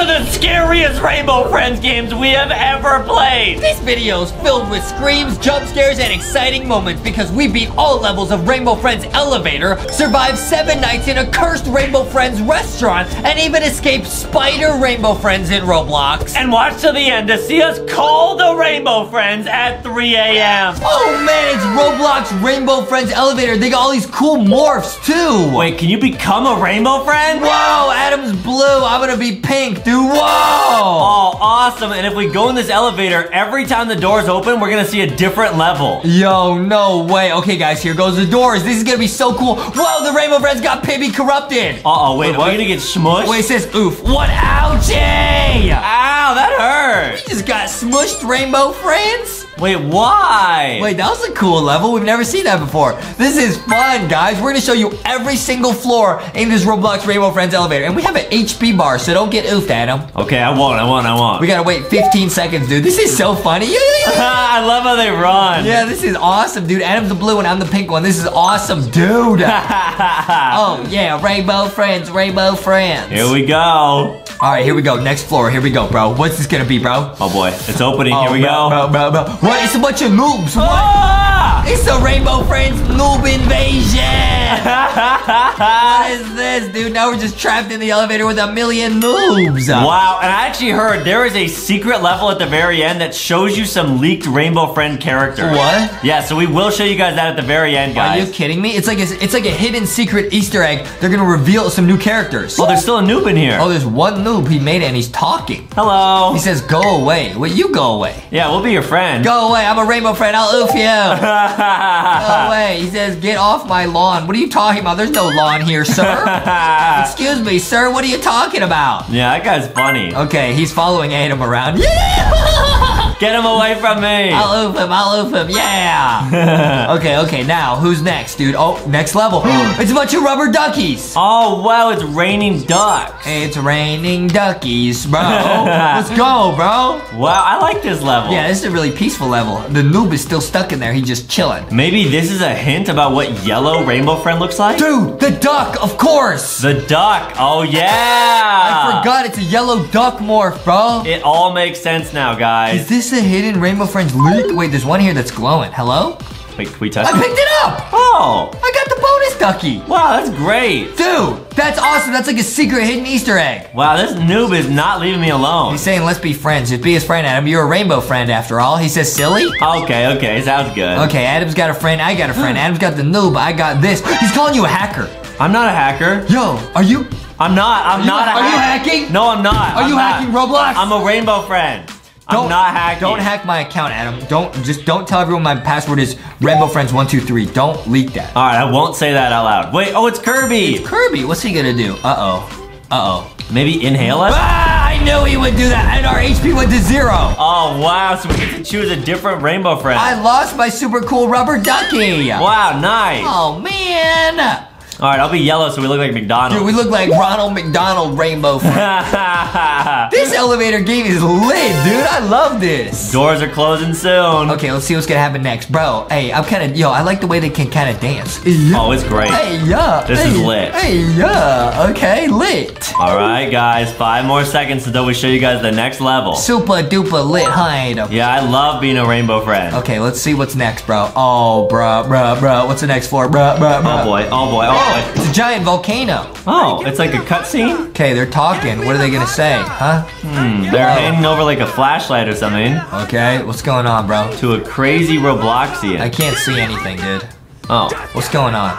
are the scariest Rainbow Friends games we have ever played. This video is filled with screams, jump scares, and exciting moments because we beat all levels of Rainbow Friends Elevator, survived seven nights in a cursed Rainbow Friends restaurant, and even escaped Spider Rainbow Friends in Roblox. And watch till the end to see us call the Rainbow Friends at 3 a.m. Oh man, it's Roblox Rainbow Friends Elevator. They got all these cool morphs too. Wait, can you become a Rainbow Friend? Whoa, Adam's blue. I'm gonna be pink, dude. Whoa. Oh, awesome. And if we go in this elevator, every time the doors open, we're gonna see a different level. Yo, no way. Okay, guys, here goes the doors. This is gonna be so cool. Whoa, the Rainbow Friends got Pibby corrupted. Uh-oh, wait, Wait, are what? we gonna get smushed? Wait, it says oof. What? Ouchie! Ow, that hurt. We just got smushed Rainbow Friends? Wait, why? Wait, that was a cool level. We've never seen that before. This is fun, guys. We're gonna show you every single floor in this Roblox Rainbow Friends elevator. And we have an HP bar, so don't get oofed, Adam. Okay, I won't, I won't, I won't. We gotta wait 15 seconds, dude. This is so funny. I love how they run. Yeah, this is awesome, dude. Adam's the blue one, I'm the pink one. This is awesome, dude. oh, yeah, Rainbow Friends, Rainbow Friends. Here we go. All right, here we go. Next floor. Here we go, bro. What's this gonna be, bro? Oh boy, it's opening. Oh, Here we bro, go. Bro, bro, bro. What? It's a bunch of noobs. What? Ah! It's a Rainbow Friends noob invasion. what is this, dude? Now we're just trapped in the elevator with a million noobs. Wow, and I actually heard there is a secret level at the very end that shows you some leaked Rainbow Friend characters. What? Yeah, so we will show you guys that at the very end, guys. Are you kidding me? It's like a, it's like a hidden secret Easter egg. They're gonna reveal some new characters. Oh, there's still a noob in here. Oh, there's one noob. He made it and he's talking. Hello. He says, "Go away." Well, you go away. Yeah, we'll be your friend. Go away. I'm a rainbow friend. I'll oof you. Go away. He says, "Get off my lawn." What are you talking about? There's no lawn here, sir. Excuse me, sir. What are you talking about? yeah, that guy's funny. Okay, he's following Adam around. Yeah! Get him away from me. I'll oof him. I'll oof him. Yeah. okay, okay. Now, who's next, dude? Oh, next level. it's a bunch of rubber duckies. oh, wow, it's raining ducks. It's raining duckies, bro. Let's go, bro. Wow, I like this level. Yeah, this is a really peaceful level. The noob is still stuck in there. He's just chilling. Maybe this is a hint about what yellow Rainbow Friend looks like? Dude, the duck, of course. The duck. Oh, yeah. I forgot it's a yellow duck morph, bro. It all makes sense now, guys. Is this a hidden Rainbow Friends leak? Wait, there's one here that's glowing. Hello? Wait, can we touch I it? picked it up. Oh, I got the bonus ducky. wow, that's great. Dude, that's awesome. That's like a secret hidden Easter egg. Wow, this noob is not leaving me alone. He's saying, let's be friends. Just be his friend, Adam. You're a rainbow friend after all. He says, silly? Okay, okay, sounds good. Okay, Adam's got a friend. I got a friend. Adam's got the noob. I got this. He's calling you a hacker. I'm not a hacker. Yo, are you I'm not. I'm not a hacker. are you hacking? No, I'm not. Are I'm you not. hacking Roblox? I'm a rainbow friend. I'm not hacking. Don't hack my account, Adam. Don't just don't tell everyone my password is Rainbow Friends one two three. Don't leak that. All right, I won't say that out loud. Wait, oh, it's Kirby. It's Kirby, what's he gonna do? Uh oh. Uh oh. Maybe inhale us? Ah, I knew he would do that, and our HP went to zero. Oh, wow, so we get to choose a different rainbow friend. I lost my super cool rubber ducky. Wow, nice. Oh man. All right, I'll be yellow so we look like McDonald's. Dude, we look like Ronald McDonald Rainbow. This elevator game is lit, dude. I love this. Doors are closing soon. Okay, let's see what's gonna happen next, bro. Hey, I'm kind of yo. I like the way they can kind of dance. Oh, it's great. Hey, yeah. This hey, is lit. Hey, yeah. Okay, lit. All right, guys, five more seconds until we show you guys the next level. Super duper lit, huh? Yeah, I love being a rainbow friend. Okay, let's see what's next, bro. Oh, bro, bro, bro. What's the next floor, bro, bro, bro? Oh boy, oh boy, oh boy. It's a giant volcano. Oh, it's like a cutscene? Okay, they're talking. What are they gonna say, huh? Hmm, they're hanging over like a flashlight or something Okay, what's going on, bro? to a crazy Robloxian. I can't see anything, dude. Oh. What's going on?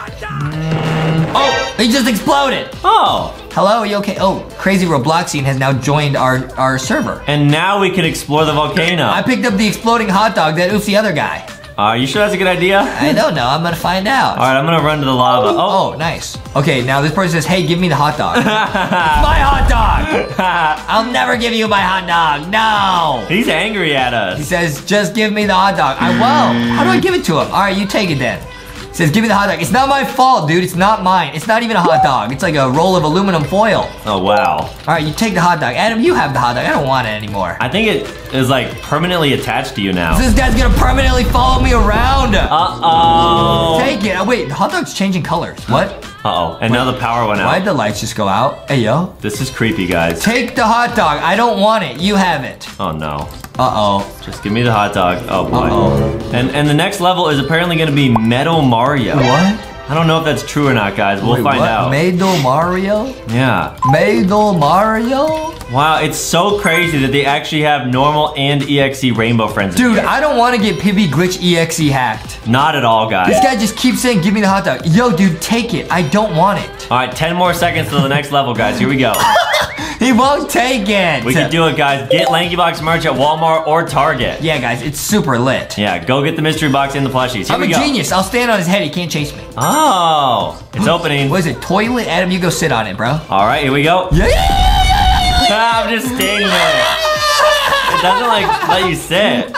Oh, he just exploded. Oh, Hello, are you okay? Oh, crazy Robloxian has now joined our our server. and now we can explore the volcano. I picked up the exploding hot dog that oofs the other guy. Are you sure that's a good idea? I don't know. I'm gonna find out. All right, I'm gonna run to the lava. Oh. Oh, nice. Okay, now this person says, "Hey, give me the hot dog." my hot dog. I'll never give you my hot dog. No. He's angry at us. He says, "Just give me the hot dog." I will. How do I give it to him? All right, you take it then. Says, "Give me the hot dog." It's not my fault, dude. It's not mine. It's not even a hot dog. It's like a roll of aluminum foil. Oh, wow. All right, you take the hot dog. Adam, you have the hot dog. I don't want it anymore. I think it is like permanently attached to you now. This guy's gonna permanently follow me around. Uh-oh. Take it. Oh, wait, the hot dog's changing colors. What? Uh-oh. And now the power went out. Why'd the lights just go out? Hey, yo. This is creepy, guys. Take the hot dog. I don't want it. You have it. Oh, no. Uh-oh. Just give me the hot dog. Oh, boy. Uh-oh. And, and the next level is apparently going to be Metal Mario. What? I don't know if that's true or not, guys. We'll Wait, find what? out. Mado Mario? yeah. Mado Mario? Wow, it's so crazy that they actually have normal and EXE Rainbow Friends. Dude. I don't want to get Pibby Glitch EXE hacked. Not at all, guys. This guy just keeps saying, give me the hot dog. Yo, dude, take it. I don't want it. All right, 10 more seconds to the next level, guys. Here we go. He won't take it. We can do it, guys. Get LankyBox merch at Walmart or Target. Yeah, guys, it's super lit. Yeah, go get the mystery box and the plushies. Here I'm a go. genius. I'll stand on his head. He can't chase me. Oh, it's opening. What is it? Toilet? Adam, you go sit on it, bro. All right, here we go. Yeah. I'm just standing there. It doesn't like let you sit.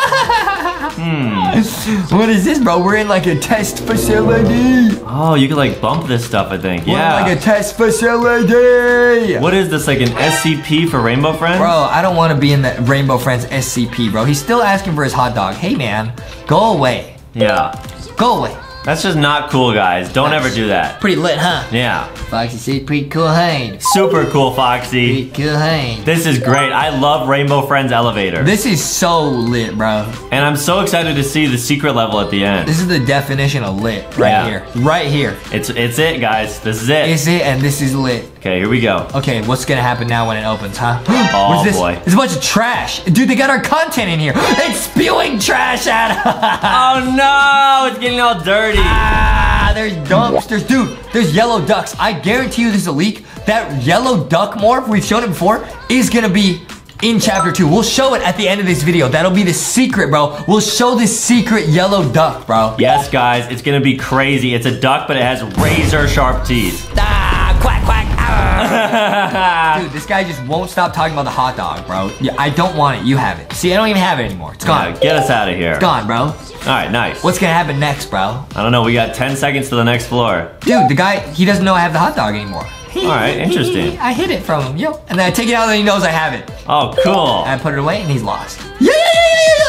Hmm. What is this, bro? We're in like a test facility. Oh, you can like bump this stuff, I think. We're in Yeah. like a test facility. What is this, like an SCP for Rainbow Friends? Bro, I don't want to be in the Rainbow Friends SCP, bro. He's still asking for his hot dog. Hey, man, go away. Yeah. Go away. That's just not cool, guys. Don't ever do that. Pretty lit, huh? Yeah. Foxy said pretty cool, hein? Super cool, Foxy. Pretty cool, hein? This is great. I love Rainbow Friends Elevator. This is so lit, bro. And I'm so excited to see the secret level at the end. This is the definition of lit right Yeah. here. Right here. It's it's it, guys. This is it. Is it and this is lit. Okay, here we go. Okay, what's gonna happen now when it opens, huh? Oh, what is this? boy. It's a bunch of trash. Dude, they got our content in here. It's spewing trash at Oh no, it's getting all dirty. Ah, there's dumpsters. Dude, there's yellow ducks. I guarantee you this is a leak. That yellow duck morph, we've shown it before, is gonna be in chapter two. We'll show it at the end of this video. That'll be the secret, bro. We'll show this secret yellow duck, bro. Yes, guys, it's gonna be crazy. It's a duck, but it has razor sharp teeth. Ah, quack, quack. Dude, this guy just won't stop talking about the hot dog, bro. Yeah, I don't want it. You have it. See, I don't even have it anymore. It's gone. get us out of here. Gone, bro. All right, nice. What's gonna happen next, bro? I don't know. We got 10 seconds to the next floor. Dude, the guy, he doesn't know I have the hot dog anymore. All right, interesting. I hid it from him, yo. And then I take it out and he knows I have it. Oh, cool. And I put it away and he's lost. Yeah,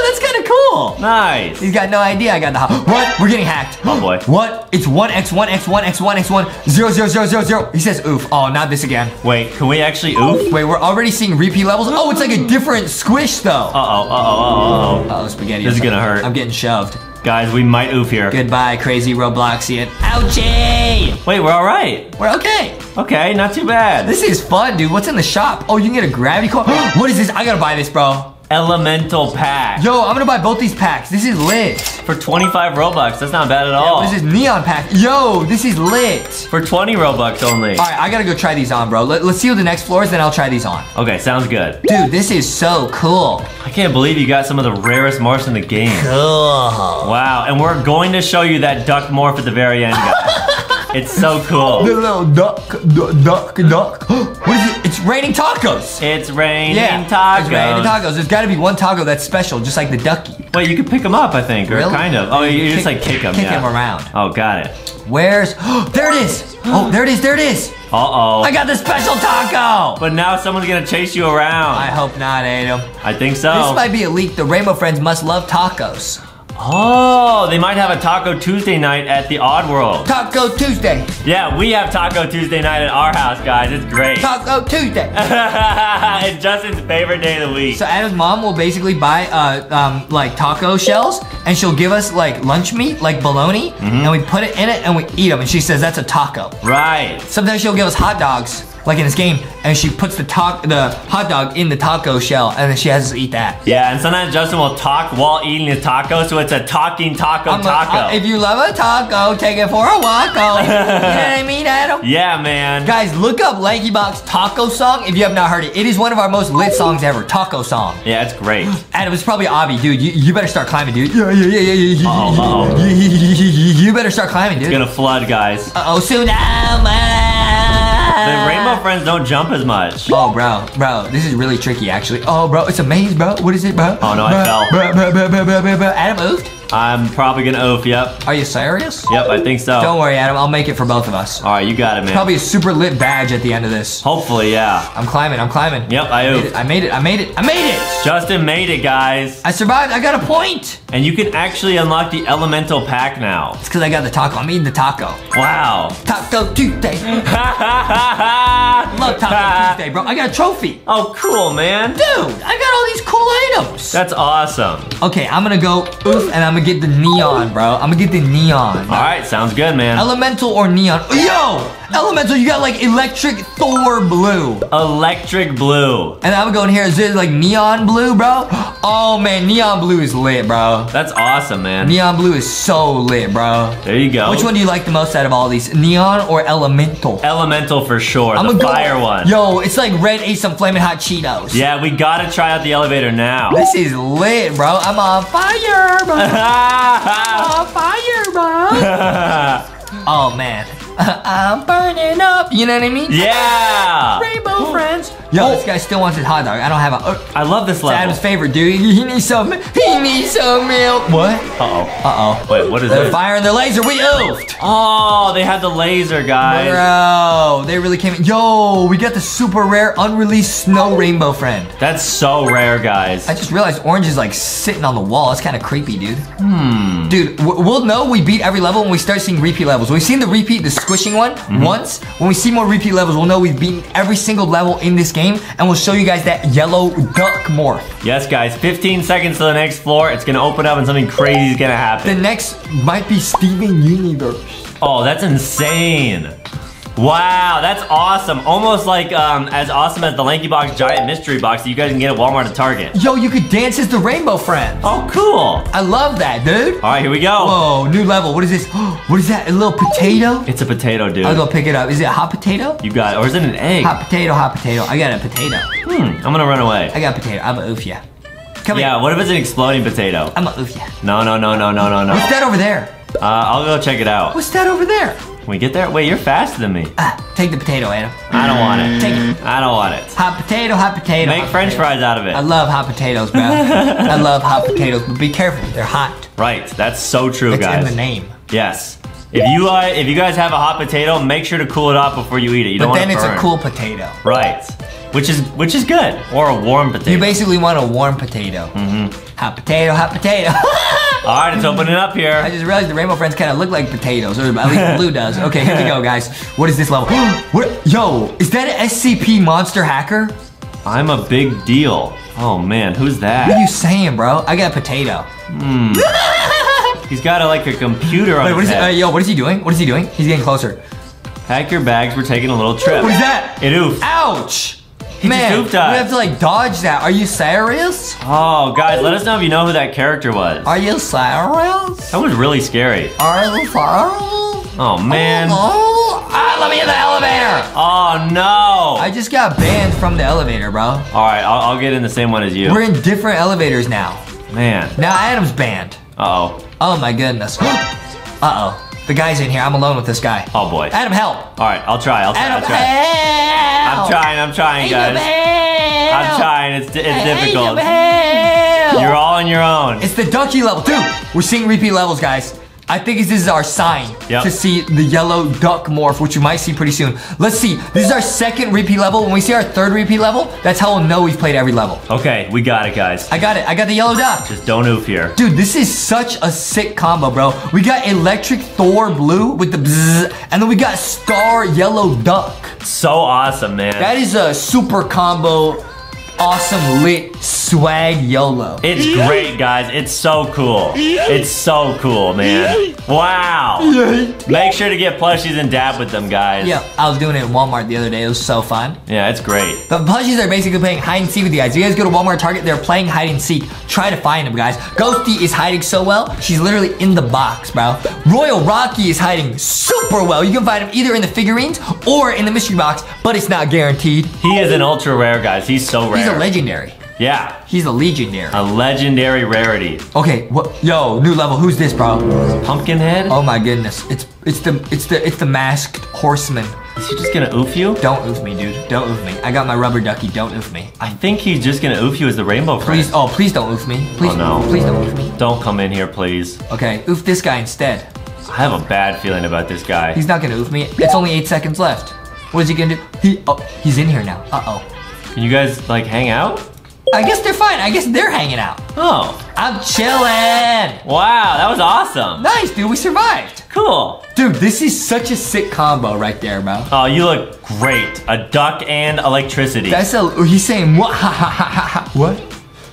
That's kind of cool. Nice. He's got no idea I got the hot. What? We're getting hacked. Oh, boy. What? It's 1x, 1x, 1x, 1x, 1, 0, 0, 0, 0, 0. He says oof. Oh, not this again. Wait, can we actually oof? Wait, we're already seeing repeat levels. Oh, it's like a different squish though. Uh-oh, uh-oh, uh-oh, uh-oh. Oh, spaghetti. This is gonna hurt. I'm getting shoved. Guys, we might oof here. Goodbye, crazy Robloxian. Ouchie! Wait, we're all right. We're okay. Okay, not too bad. This is fun, dude. What's in the shop? Oh, you can get a gravity car. what is this? I gotta buy this, bro. Elemental pack. Yo, I'm gonna buy both these packs. This is lit. For 25 Robux. That's not bad at all. This is neon pack. Yo, this is lit. For 20 Robux only. All right, I gotta go try these on, bro. Let, us see what the next floor is, then I'll try these on. Okay, sounds good. Dude, this is so cool. I can't believe you got some of the rarest morphs in the game. Cool. Wow, and we're going to show you that duck morph at the very end, guys. it's so cool. The little duck, duck, duck, duck. what is it? It's raining tacos. It's raining Yeah, tacos. It's raining tacos. There's gotta be one taco that's special, just like the ducky. Wait, you can pick them up, I think, or Really? kind of. Oh, you, you just Kick- like kick them. kick yeah. 'em around. Oh, got it. Where's? there it is. Oh, there it is. There it is. Uh oh. I got the special taco. But now someone's gonna chase you around. I hope not, Adam. I think so. This might be a leak. The Rainbow Friends must love tacos. Oh, they might have a Taco Tuesday night at the Odd World. Taco Tuesday. Yeah, we have Taco Tuesday night at our house, guys. It's great. Taco Tuesday. it's Justin's favorite day of the week. So Adam's mom will basically buy uh, um, like taco shells, and she'll give us like lunch meat, like bologna, Mm-hmm. and we put it in it and we eat them. And she says that's a taco. Right. Sometimes she'll give us hot dogs, like in this game, and she puts the ta- the hot dog in the taco shell, and then she has to eat that. Yeah, and sometimes Justin will talk while eating the taco, so it's a talking taco I'm taco. uh, if you love a taco, take it for a waco. you know what I mean, Adam? yeah, man. Guys, look up Lankybox Taco Song if you have not heard it. It is one of our most lit songs ever. Taco Song. Yeah, it's great. Adam, it's probably Avi, dude. You, you better start climbing, dude. Yeah, yeah, yeah, yeah, yeah. Uh-oh, uh-oh. You, better start climbing, dude. It's gonna flood, guys. Uh-oh, tsunami. The Rainbow Friends don't jump as much. Oh, bro, bro, this is really tricky, actually. Oh, bro, it's a maze, bro. What is it, bro? Oh, no, I fell. Bro, bro, bro, bro, bro, bro, bro. Adam moved. I'm probably gonna oof. Yep. Are you serious? Yep, I think so. Don't worry, Adam. I'll make it for both of us. All right, you got it, man. Probably a super lit badge at the end of this. Hopefully, yeah. I'm climbing. I'm climbing. Yep, I I made oofed. I made it. I made it. I made it. Justin made it, guys. I survived. I got a point. And you can actually unlock the elemental pack now. It's because I got the taco. I'm eating the taco. Wow. Taco Tuesday. Love Taco Tuesday, bro. I got a trophy. Oh, cool, man. Dude, I got all these cool items. That's awesome. Okay, I'm gonna go oof and I'm gonna get the neon, bro. I'm gonna get the neon. All right, sounds good, man. Elemental or neon. Yo! Elemental, you got like electric Thor blue. Electric blue. And I'm gonna go in here. Is it like neon blue, bro? Oh man, neon blue is lit, bro. That's awesome, man. Neon blue is so lit, bro. There you go. Which one do you like the most out of all these? Neon or elemental? Elemental for sure. I'm the go- fire one. Yo, it's like red ate some flaming hot Cheetos. Yeah, we gotta try out the elevator now. This is lit, bro. I'm on fire, bro. on oh, fire, bro. Oh man, I'm burning up. You know what I mean? yeah. Rainbow friends. Yo, this guy still wants his hot dog. I don't have a. Uh, I love this it's level. Adam's favorite, dude. He needs some. He needs some milk. What? Uh-oh. Uh oh. Wait, what is They're this? firing their laser. We oofed. Oh, they had the laser, guys. Bro, they really came in. Yo, we got the super rare unreleased snow rainbow friend. That's so rare, guys. I just realized orange is like sitting on the wall. It's kind of creepy, dude. Hmm. Dude, we'll know we beat every level when we start seeing repeat levels. We've seen the repeat, the squishing one Mm-hmm. once. When we see more repeat levels, we'll know we've beaten every single level in this game, and we'll show you guys that yellow duck morph. Yes, guys. 15 seconds to the next floor. It's gonna open up and something crazy is gonna happen. The next might be Steven Universe. Oh, that's insane. Wow, that's awesome. Almost like um, as awesome as the Lanky Box Giant Mystery Box that you guys can get at Walmart and Target. Yo, you could dance as the rainbow friend. Oh, cool. I love that, dude. All right, here we go. Whoa, new level. What is this? What is that? A little potato? It's a potato, dude. I'll go pick it up. Is it a hot potato? You got it. Or is it an egg? Hot potato, hot potato. I got a potato. Hmm, I'm gonna run away. I got a potato. I'm a oof ya. Come Yeah, here. what if it's an exploding potato? I'm a oof. No, no, no, no, no, no, no. What's that over there? Uh, I'll go check it out. What's that over there? Can we get there? Wait, you're faster than me. Ah, take the potato, Adam. I don't want it. Take it. I don't want it. Hot potato, hot potato. Make hot french potato. fries out of it. I love hot potatoes, bro. I love hot potatoes, but be careful. They're hot. Right, that's so true, It's guys. in the name. Yes. If you uh, if you guys have a hot potato, make sure to cool it off before you eat it. You But don't then it's to a cool potato. Right. Which is which is good. Or a warm potato. You basically want a warm potato. Mm-hmm. Hot potato, hot potato. All right, it's opening up here. I just realized the Rainbow Friends kind of look like potatoes, or at least blue does. Okay, here we go, guys. What is this level? what? Yo, is that an SCP monster hacker? I'm a big deal. Oh man, who's that? What are you saying, bro? I got a potato. He's got a, like a computer on Wait, what his is it? Uh, head. yo, what is he doing? What is he doing? He's getting closer. Pack your bags. We're taking a little trip. What is that? It oof. Ouch! He Man, we have to like dodge that. Are you serious? Oh, guys, let us know if you know who that character was. Are you serious? That was really scary. Are you serious? Oh man. Oh, ah, let me in the elevator. Oh no. I just got banned from the elevator, bro. All right, I'll, I'll get in the same one as you. We're in different elevators now. Man. Now Adam's banned. Uh oh. Oh my goodness. Uh-oh. The guy's in here. I'm alone with this guy. Oh boy. Adam, help. All right, I'll try. I'll try. Adam, I'll try. help. I'm trying. I'm trying, guys. I'm trying. It's it's Adam, difficult. You're all on your own. It's the ducky level. Dude, we're seeing repeat levels, guys. I think this is our sign Yep. to see the yellow duck morph, which you might see pretty soon. Let's see. This is our second repeat level. When we see our third repeat level, that's how we'll know we've played every level. Okay, we got it, guys. I got it. I got the yellow duck. Just don't oof here. Dude, this is such a sick combo, bro. We got electric Thor blue with the bzzz, and then we got star yellow duck. So awesome, man. That is a super combo, awesome lit swag YOLO. It's great, guys. It's so cool. It's so cool, man. Wow. Make sure to get plushies and dab with them, guys. Yeah, I was doing it in Walmart the other day. It was so fun. Yeah, it's great. The plushies are basically playing hide and seek with you guys. You guys go to Walmart, Target, they're playing hide and seek. Try to find them, guys. Ghosty is hiding so well, she's literally in the box, bro. Royal Rocky is hiding super well. You can find him either in the figurines or in the mystery box, but it's not guaranteed. He is an ultra rare, guys. He's so rare. He's a legendary. Yeah, He's a legendary. a legendary rarity. Okay, what? Yo, new level. Who's this, bro? Pumpkinhead? Oh my goodness! It's it's the it's the it's the masked horseman. Is he just gonna oof you? Don't oof me, dude. Don't oof me. I got my rubber ducky. Don't oof me. I think he's just gonna oof you as the rainbow friend. Please, oh, please don't oof me. Please, Oh, no. please don't oof me. Don't come in here, please. Okay, oof this guy instead. I have a bad feeling about this guy. He's not gonna oof me. It's only eight seconds left. What is he gonna do? He, oh, he's in here now. Uh-oh. Can you guys like hang out? I guess they're fine. I guess they're hanging out. Oh, I'm chilling. wow, that was awesome. Nice, dude. We survived. Cool. Dude, this is such a sick combo right there, bro. Oh, you look great. A duck and electricity. That's a, he's saying, "Mwah, ha, ha, ha, ha, ha." what?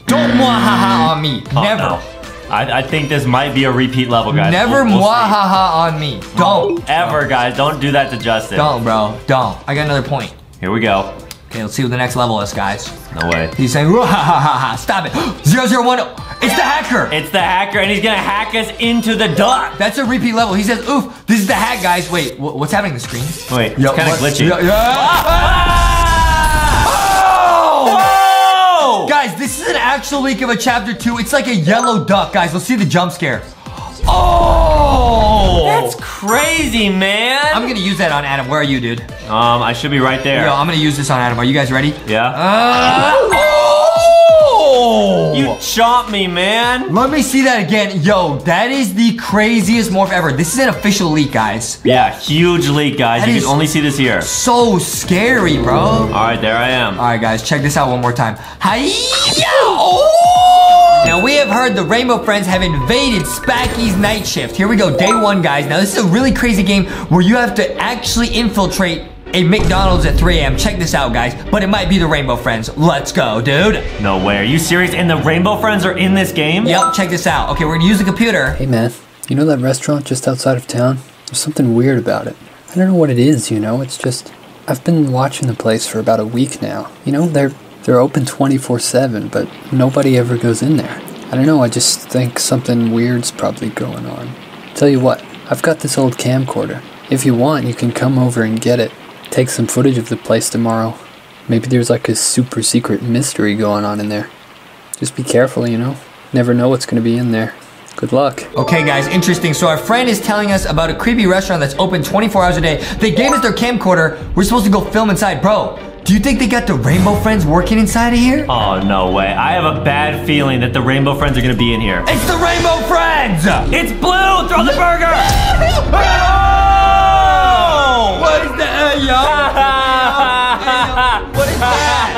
Don't mwah, ha, ha on me. Oh, Never. no. I, I think this might be a repeat level, guys. Never We'll- we'll mwah, ha, ha on me. Don't. Ever, guys. Don't do that to Justin. Don't, bro. Don't. I got another point. Here we go. Okay, let's see what the next level is, guys. No way. He's saying, "Mwah, ha, ha, ha, ha. Stop it. Zero, zero, one. Oh. It's the hacker. It's the hacker, and he's gonna hack us into the duck. That's a repeat level. He says, oof, this is the hack, guys. Wait, wh- what's happening on the screen? Wait, it's Yeah, kind of what- glitchy. Yeah, yeah. Oh! Guys, this is an actual leak of a chapter two. It's like a yellow duck, guys. Let's see the jump scare. Oh! That's crazy, man. I'm gonna use that on Adam. Where are you, dude? um, I should be right there. Yo, I'm gonna use this on Adam. Are you guys ready? yeah. Uh, oh! you chomp me, man. Let me see that again. Yo, that is the craziest morph ever. This is an official leak, guys. Yeah, huge leak, guys. That you can only see this here. So scary, bro. All right, there I am. All right, guys, check this out one more time. Hi-ya! Now we have heard the Rainbow Friends have invaded Spacky's night shift. Here we go, day one, guys. Now this is a really crazy game where you have to actually infiltrate a McDonald's at 3 a.m. Check this out, guys. But it might be the Rainbow Friends. Let's go, dude. No way. Are you serious? And the Rainbow Friends are in this game? Yep, check this out. Okay, we're gonna use the computer. Hey man, you know that restaurant just outside of town? There's something weird about it. I don't know what it is, you know, it's just I've been watching the place for about a week now. You know, they're they're open 24/7, but nobody ever goes in there. I don't know, I just think something weird's probably going on. Tell you what, I've got this old camcorder. If you want, you can come over and get it. Take some footage of the place tomorrow. Maybe there's like a super secret mystery going on in there. Just be careful, you know. Never know what's going to be in there. Good luck. Okay, guys, interesting. So our friend is telling us about a creepy restaurant that's open 24 hours a day. They gave us their camcorder. We're supposed to go film inside. Bro, do you think they got the Rainbow Friends working inside of here? Oh, no way. I have a bad feeling that the Rainbow Friends are gonna be in here. It's the Rainbow Friends! It's blue! Throw the burger! Oh! What is that, yo? What is that?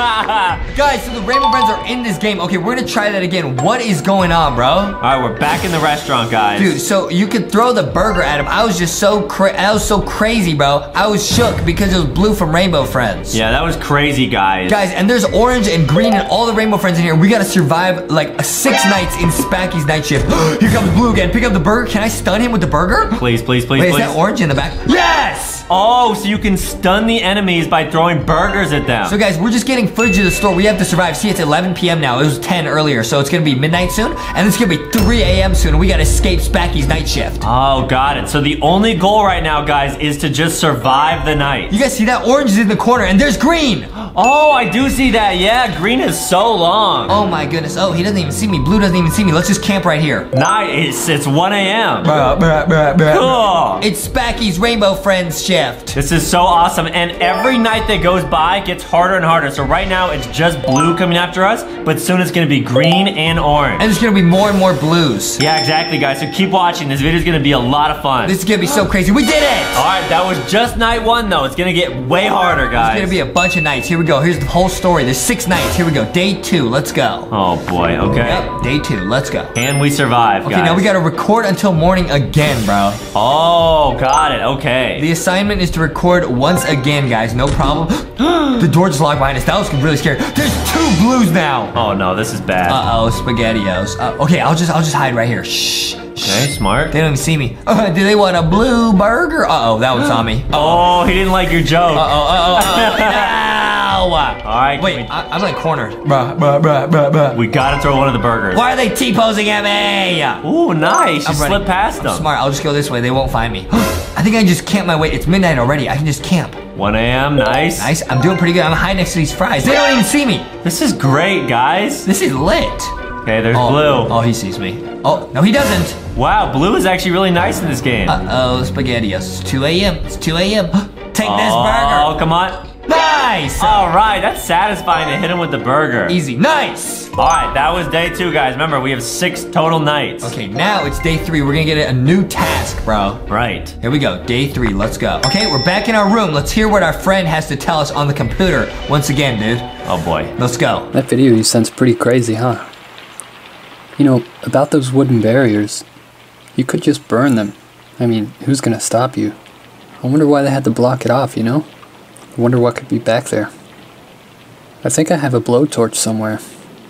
Guys, so the Rainbow Friends are in this game. Okay, we're gonna try that again. What is going on, bro? All right, we're back in the restaurant, guys. Dude, so you could throw the burger at him. I was just so cra- I was so crazy, bro. I was shook because it was blue from Rainbow Friends. Yeah, that was crazy, guys. Guys, and there's orange and green and all the Rainbow Friends in here. We gotta survive like six nights in Spacky's night shift. here comes Blue again. Pick up the burger. Can I stun him with the burger? Please, please, please, Wait, is that orange in the back? Yes! Oh, so you can stun the enemies by throwing burgers at them. So guys, we're just getting footage of the store. We have to survive. See, it's 11 p.m. now. It was 10 earlier, so it's gonna be midnight soon, and it's gonna be 3 a.m. soon. We gotta escape Spacky's night shift. oh, got it. So the only goal right now, guys, is to just survive the night. You guys see that? Orange is in the corner, and there's green. Oh, I do see that. Yeah, green is so long. Oh my goodness. Oh, he doesn't even see me. Blue doesn't even see me. Let's just camp right here. Nice. It's 1 a.m. Cool. It's Spacky's Rainbow Friends shift. This is so awesome. And every night that goes by gets harder and harder. So right now it's just blue coming after us, but soon it's gonna be green and orange. And there's gonna be more and more blues. yeah, exactly, guys. So keep watching. This video is gonna be a lot of fun. This is gonna be so crazy. We did it! All right, that was just night one, though. It's gonna get way harder, guys. It's gonna be a bunch of nights. Here we go. Here's the whole story. There's six nights. Here we go. Day two. Let's go. oh boy. Okay. Yep. Day two. Let's go. And we survive, Okay, guys. now we gotta record until morning again, bro. Oh, got it. Okay. The assignment is to record once again, guys. No problem. the door just locked behind us. That was really scary. There's two blues now. oh no, this is bad. Uh oh, spaghettios. Uh, okay, I'll just I'll just hide right here. Shh. okay, smart. They don't even see me. Uh, do they want a blue burger? Uh oh, that one saw me. Uh Oh, he didn't like your joke. oh, uh oh, oh. All right. Wait, we, I, I'm like cornered. Bruh, bruh, bruh, bruh, bruh. we gotta throw one of the burgers. Why are they T-posing at me? Ooh, nice. I'm running. slipped past I'm them. smart. I'll just go this way. They won't find me. I think I just camp my way. It's midnight already. I can just camp. 1 a.m. Nice. Nice. I'm doing pretty good. I'm high next to these fries. They don't even see me. This is great, guys. This is lit. Okay, there's Oh, blue. Oh, he sees me. Oh, no, he doesn't. Wow, blue is actually really nice in this game. Uh-oh, SpaghettiOs. It's 2 a.m. It's 2 a.m. Take this burger. Oh, come on. Nice. All right, that's satisfying to hit him with the burger. Easy. Nice. All right, that was day two, guys. Remember, we have six total nights. Okay, now it's day three. We're gonna get a new task, bro. Right. Here we go, day three, let's go. Okay, we're back in our room. Let's hear what our friend has to tell us on the computer. Once again, dude. Oh boy. Let's go. That video you sent's pretty crazy, huh? You know, about those wooden barriers, you could just burn them. I mean, who's gonna stop you? I wonder why they had to block it off, you know? I wonder what could be back there. I think I have a blowtorch somewhere.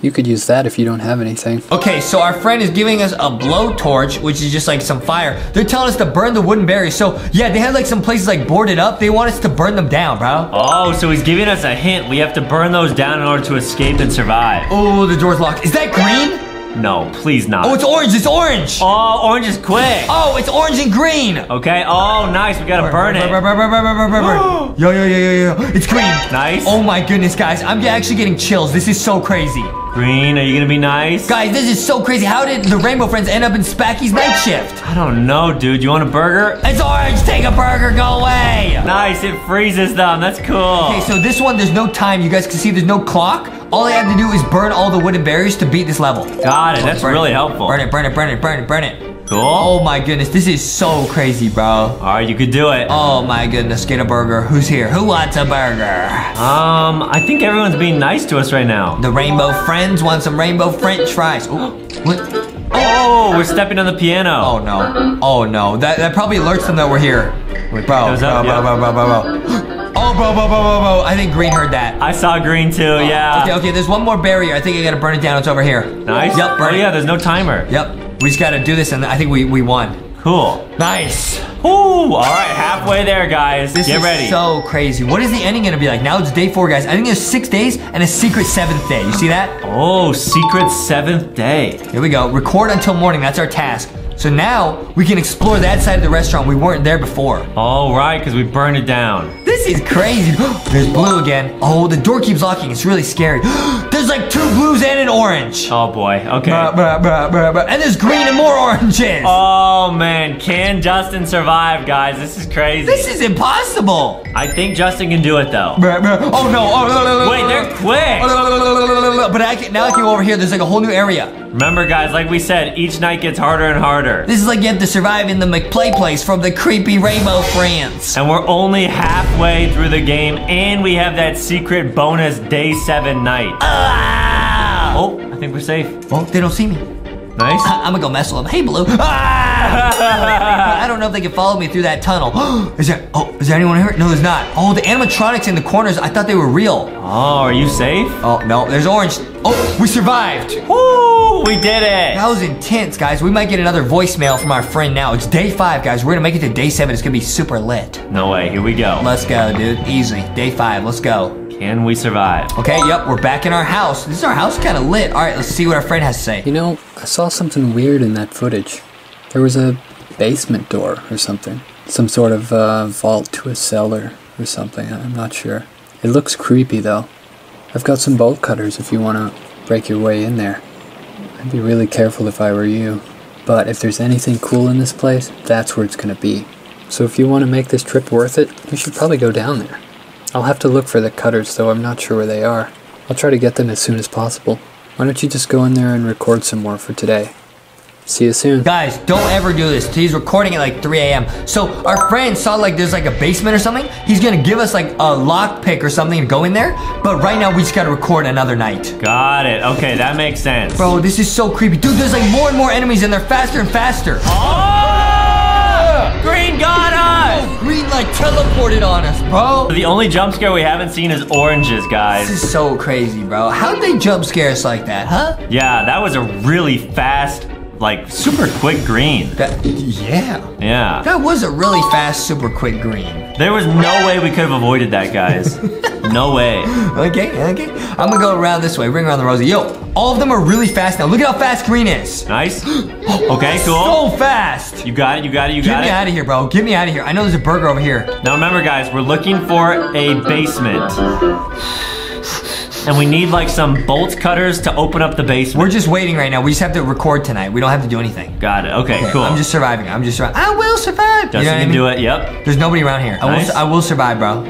You could use that if you don't have anything. Okay, so our friend is giving us a blowtorch, which is just like some fire. They're telling us to burn the wooden barriers. So, yeah, they had like some places like boarded up. They want us to burn them down, bro. Oh, so he's giving us a hint. We have to burn those down in order to escape and survive. Oh, the door's locked. Is that green? No, please not. Oh, it's orange. It's orange. Oh, orange is quick. Oh, it's orange and green. Okay. Oh, nice. We gotta burn Burn, it. burn, burn, burn, burn, burn, burn, burn. Yo, yo, yo, yo, yo. It's green. Nice. Oh my goodness, guys. I'm actually getting chills. This is so crazy. Green, are you gonna be nice? Guys, this is so crazy. How did the Rainbow Friends end up in Spacky's night shift? I don't know, dude. You want a burger? It's orange. Take a burger. Go away. Nice. It freezes them. That's cool. Okay, so this one, there's no time. You guys can see there's no clock. All I have to do is burn all the wooden barriers to beat this level. Got it. That's Burn really it. helpful. Burn it, burn it, burn it, burn it, burn it. Cool. Oh my goodness, this is so crazy, bro. All right, you could do it. Oh my goodness, get a burger. Who's here? Who wants a burger? Um, I think everyone's being nice to us right now. The Rainbow Friends want some Rainbow French fries. Ooh, what? Oh, we're stepping on the piano. Oh no. Oh no. That, that probably alerts them that we're here. Wait, Bro, bro, up, bro, yeah. bro, bro, bro, bro. Oh, bro, bro, bro, bro, bro. I think Green heard that. I saw green too. Oh. Yeah. Okay, okay, there's one more barrier. I think I gotta burn it down. It's over here. Nice. Yep, burn oh yeah, there's no timer. Yep. We just gotta do this, and I think we, we won. Cool. Nice. Ooh, all right, halfway there, guys. This Get is ready. so crazy. What is the ending gonna be like? Now it's day four, guys. I think there's six days and a secret seventh day. You see that? oh, secret seventh day. Here we go. Record until morning. That's our task. So now we can explore that side of the restaurant. We weren't there before. All right, because we burned it down. This is crazy. There's blue again. Oh, the door keeps locking. It's really scary. There's like two blues and an orange. Oh boy. Okay. Bruh, bruh, bruh, bruh, bruh. And there's green and more oranges. Oh man, can Justin survive, guys? This is crazy. This is impossible. I think Justin can do it though. Bruh, bruh. Oh no. Oh, no, no, no, Wait, they're quick. Oh. But I can, now I can go over here. There's like a whole new area. Remember, guys, like we said, each night gets harder and harder. This is like you have to survive in the McPlay place from the creepy Rainbow Friends. And we're only halfway through the game, and we have that secret bonus day seven night. Ah! Oh, I think we're safe. Oh, they don't see me. Nice. I'm gonna go mess with them. Hey, Blue. Ah! I don't know if they can follow me through that tunnel. is there? Oh, is there anyone here? No, there's not. Oh, the animatronics in the corners. I thought they were real. Oh, are you safe? Oh no, there's orange. Oh, we survived. Woo! We did it. That was intense, guys. We might get another voicemail from our friend now. It's day five, guys. We're gonna make it to day seven. It's gonna be super lit. No way. Here we go. Let's go, dude. Easy. Day five. Let's go. Can we survive? Okay, yep, we're back in our house. This is our house kind of lit. All right, let's see what our friend has to say. You know, I saw something weird in that footage. There was a basement door or something. Some sort of uh, vault to a cellar or something. I'm not sure. It looks creepy though. I've got some bolt cutters if you want to break your way in there. I'd be really careful if I were you. But if there's anything cool in this place, that's where it's gonna be. So if you want to make this trip worth it, you should probably go down there. I'll have to look for the cutters though, I'm not sure where they are. I'll try to get them as soon as possible. Why don't you just go in there and record some more for today? See you soon. Guys, don't ever do this. He's recording at like 3 a.m. So our friend saw like there's like a basement or something. He's gonna give us like a lockpick or something to go in there. But right now we just gotta record another night. Got it. Okay, that makes sense. Bro, this is so creepy. Dude, there's like more and more enemies and they're faster and faster. Oh! Green got us! Oh, Green like teleported on us, bro. The only jump scare we haven't seen is oranges, guys. This is so crazy, bro. How'd they jump scare us like that, huh? Yeah, that was a really fast, like super quick green. That, yeah. Yeah. That was a really fast, super quick green. There was no way we could have avoided that, guys. no way. Okay, okay. I'm gonna go around this way, ring around the rosy. Yo, all of them are really fast now. Look at how fast green is. Nice. Okay, cool. So fast. You got it, you got it, you Get got it. Get me out of here, bro. Get me out of here. I know there's a burger over here. Now remember, guys, we're looking for a basement. and we need like some bolt cutters to open up the basement. We're just waiting right now. We just have to record tonight. We don't have to do anything. Got it. Okay, Okay, cool. I'm just surviving. I'm just surviving. I will survive. Justin can do it. Yep. There's nobody around here. I will. I will survive, bro.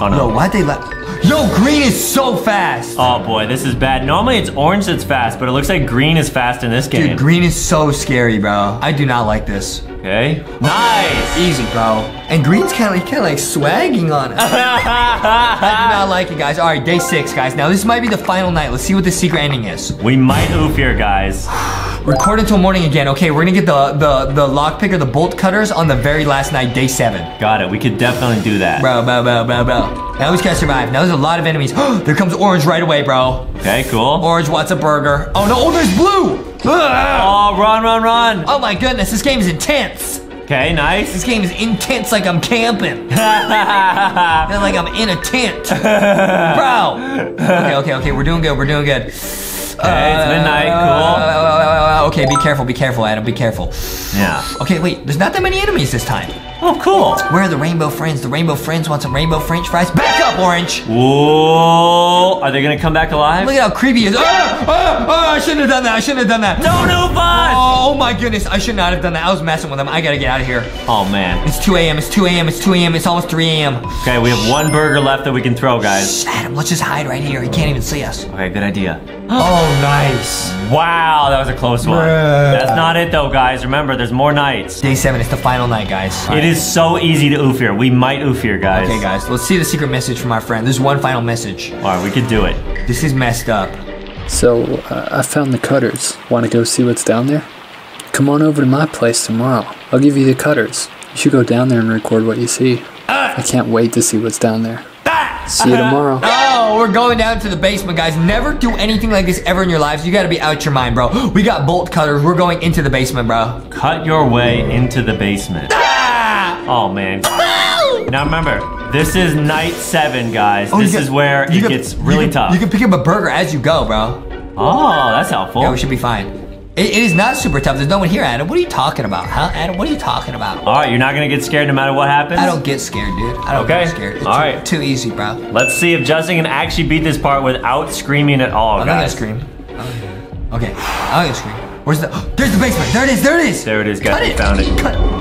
Oh no. Yo, why'd they let? Yo, green is so fast. Oh boy, this is bad. Normally it's orange that's fast, but it looks like green is fast in this game. Dude, green is so scary, bro. I do not like this. Okay. Nice. Easy, bro. And green's kind of, kind of like swagging on us. I do not like it, guys. All right, day six, guys. Now this might be the final night. Let's see what the secret ending is. we might oof here, guys. Record until morning again. Okay, we're gonna get the the the lock picker, the bolt cutters on the very last night, day seven. Got it. We could definitely do that. Bro, bro, bro, bro, bro. Now we just gotta survive. Now there's a lot of enemies. there comes orange right away, bro. Okay, cool. Orange wants a burger. Oh no, oh there's blue. Oh, run, run, run. Oh my goodness, this game is intense. Okay, nice. This game is intense like I'm camping. okay, And like I'm in a tent. Bro. Okay, okay, okay. We're doing good. We're doing good. it's uh, midnight. Cool. Uh, uh, uh, okay, be careful. Be careful, Adam. Be careful. Yeah. Okay, wait. There's not that many enemies this time. Oh, cool. Where are the rainbow friends? The rainbow friends want some rainbow french fries. Back up, Orange. Whoa. Are they gonna come back alive? Look at how creepy he is. Ah, ah, ah, I shouldn't have done that. I shouldn't have done that. Don't oof us. Oh my goodness. I should not have done that. I was messing with them. I gotta get out of here. Oh man. It's 2 a.m. It's 2 a.m. It's 2 a.m. It's almost 3 a.m. Okay, we have one burger left that we can throw, guys. Shh, Adam, let's just hide right here. He can't even see us. Okay, good idea. Oh, nice. Wow, that was a close one. Bruh. That's not it though, guys. Remember, there's more nights. Day seven is the final night, guys. It is so easy to oof here. We might oof here, guys. Okay, guys, let's see the secret message from our friend. There's one final message. All right, we could do it. This is messed up. So, uh, I found the cutters. Want to go see what's down there? Come on over to my place tomorrow. I'll give you the cutters. You should go down there and record what you see. I can't wait to see what's down there. See you tomorrow. Oh, we're going down to the basement, guys. Never do anything like this ever in your lives. You gotta be out your mind, bro. We got bolt cutters. We're going into the basement, bro. Cut your way into the basement. Ah! Oh man. Now remember, this is night seven, guys. Oh, this can- is where it can- gets you really can- tough. You can pick up a burger as you go, bro. oh, that's helpful. Yeah, we should be fine. It, it is not super tough. There's no one here, Adam. What are you talking about, huh? Adam, what are you talking about? All right, you're not gonna get scared no matter what happens. I don't get scared, dude. I don't Okay. get scared. It's All too, right. too easy, bro. Let's see if Justin can actually beat this part without screaming at all, I'm not gonna scream. Okay, I'm gonna scream. Where's the? there's the basement. There it is. There it is. There it is, guys. Cut it. found it. Cut.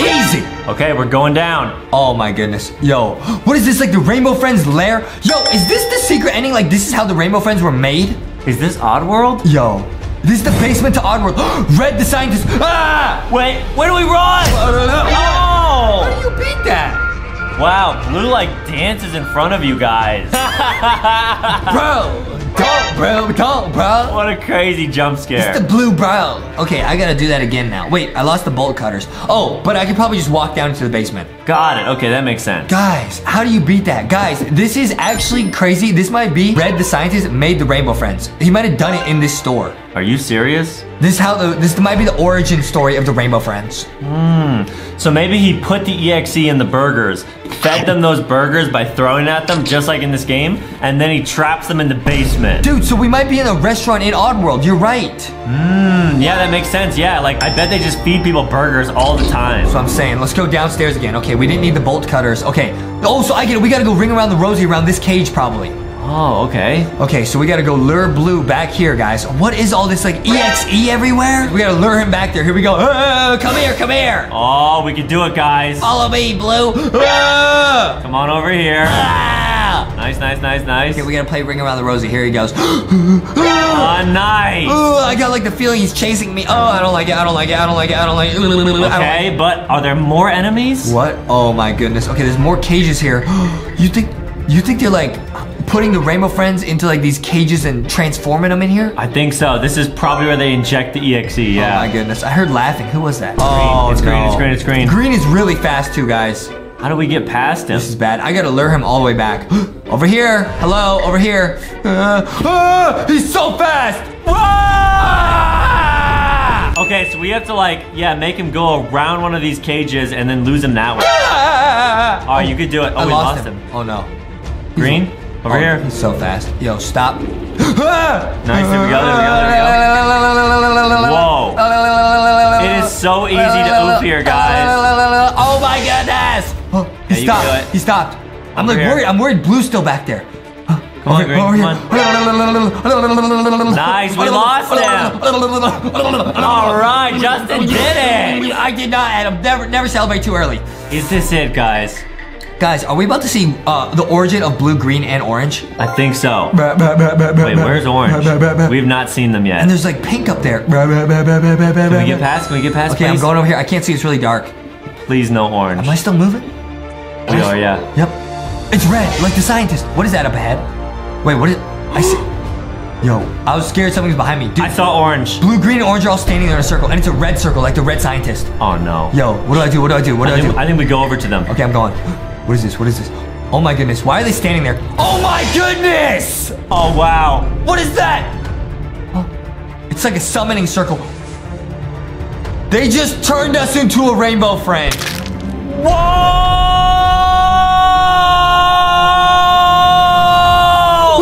Easy. Okay, we're going down. Oh my goodness. Yo, what is this like the Rainbow Friends lair? Yo, is this the secret ending? Like this is how the Rainbow Friends were made? Is this Oddworld? Yo, this is the basement to Oddworld. Red the scientist. Ah! Wait, where do we run? Oh! How do you beat that? Wow, Blue like dances in front of you guys. Bro, don't, bro, don't, bro. what a crazy jump scare. It's the blue bro. Okay, I gotta do that again now. Wait, I lost the bolt cutters. Oh, but I could probably just walk down to the basement. Got it. Okay, that makes sense. Guys, how do you beat that? Guys, this is actually crazy. This might be Red the scientist made the Rainbow Friends. He might have done it in this store. Are you serious? This how the this might be the origin story of the Rainbow Friends. Hmm. So maybe he put the EXE in the burgers, fed them those burgers by throwing at them, just like in this game, and then he traps them in the basement. Dude, so we might be in a restaurant in Oddworld. You're right. Mmm, Yeah, that makes sense. Yeah, like I bet they just feed people burgers all the time. So I'm saying, let's go downstairs again. Okay, we didn't need the bolt cutters. Okay. Oh, so I get it. We gotta go ring around the rosy around this cage probably. Oh, okay. Okay, so we gotta go lure Blue back here, guys. What is all this like EXE everywhere? We gotta lure him back there. Here we go. Ah, come here, come here. Oh, we can do it, guys. Follow me, Blue. Ah! Come on over here. Ah! Nice, nice, nice, nice. Okay, we gotta play Ring Around the Rosie. Here he goes. Ah, nice. Oh, I got like the feeling he's chasing me. Oh, I don't like it. I don't like it. I don't like it. I don't like it. Don't like it. Okay, but are there more enemies? What? Oh my goodness. Okay, there's more cages here. you think you think they're like putting the Rainbow Friends into like these cages and transforming them in here? I think so. This is probably where they inject the EXE. yeah. Oh my goodness. I heard laughing. Who was that? Oh, It's green, it's green, it's green. Green is really fast too, guys. How do we get past him? This is bad. I gotta lure him all the way back. over here. Hello, over here. Uh, ah, he's so fast. Ah! Okay, so we have to like, yeah, make him go around one of these cages and then lose him that way. Ah! Oh, you could do it. Oh, I we lost, lost him. him. Oh no. Green, over Oh, here. He's so fast. Yo, stop. Nice, there we go, there we go, there we go. Whoa. It is so easy to oof here, guys. Oh my goodness! Oh, he Yeah, stopped. He stopped. I'm like here. worried. I'm worried. Blue's still back there. Come on, Green. Come on. Nice, we lost him. All right, Justin did it. I did not, Adam. Never, never celebrate too early. Is this it, guys? Guys, are we about to see uh, the origin of blue, green, and orange? I think so. Wait, where's orange? We've not seen them yet. And there's like pink up there. Can we get past? Can we get past, Okay, I'm going over here. I can't see. It's really dark. Please, no orange. Am I still moving? We are, yeah. Yep. It's red, like the scientist. What is that up ahead? Wait, what is? I see. Yo, I was scared something's behind me. Dude, I saw orange. blue, green, and orange are all standing there in a circle, and it's a red circle, like the red scientist. Oh no. Yo, what do I do? What do I do? What do I I, think, do? I think we go over to them. Okay, I'm going. What is this? What is this? Oh my goodness, why are they standing there? Oh my goodness! Oh wow. What is that? Oh, it's like a summoning circle. They just turned us into a rainbow friend. Whoa!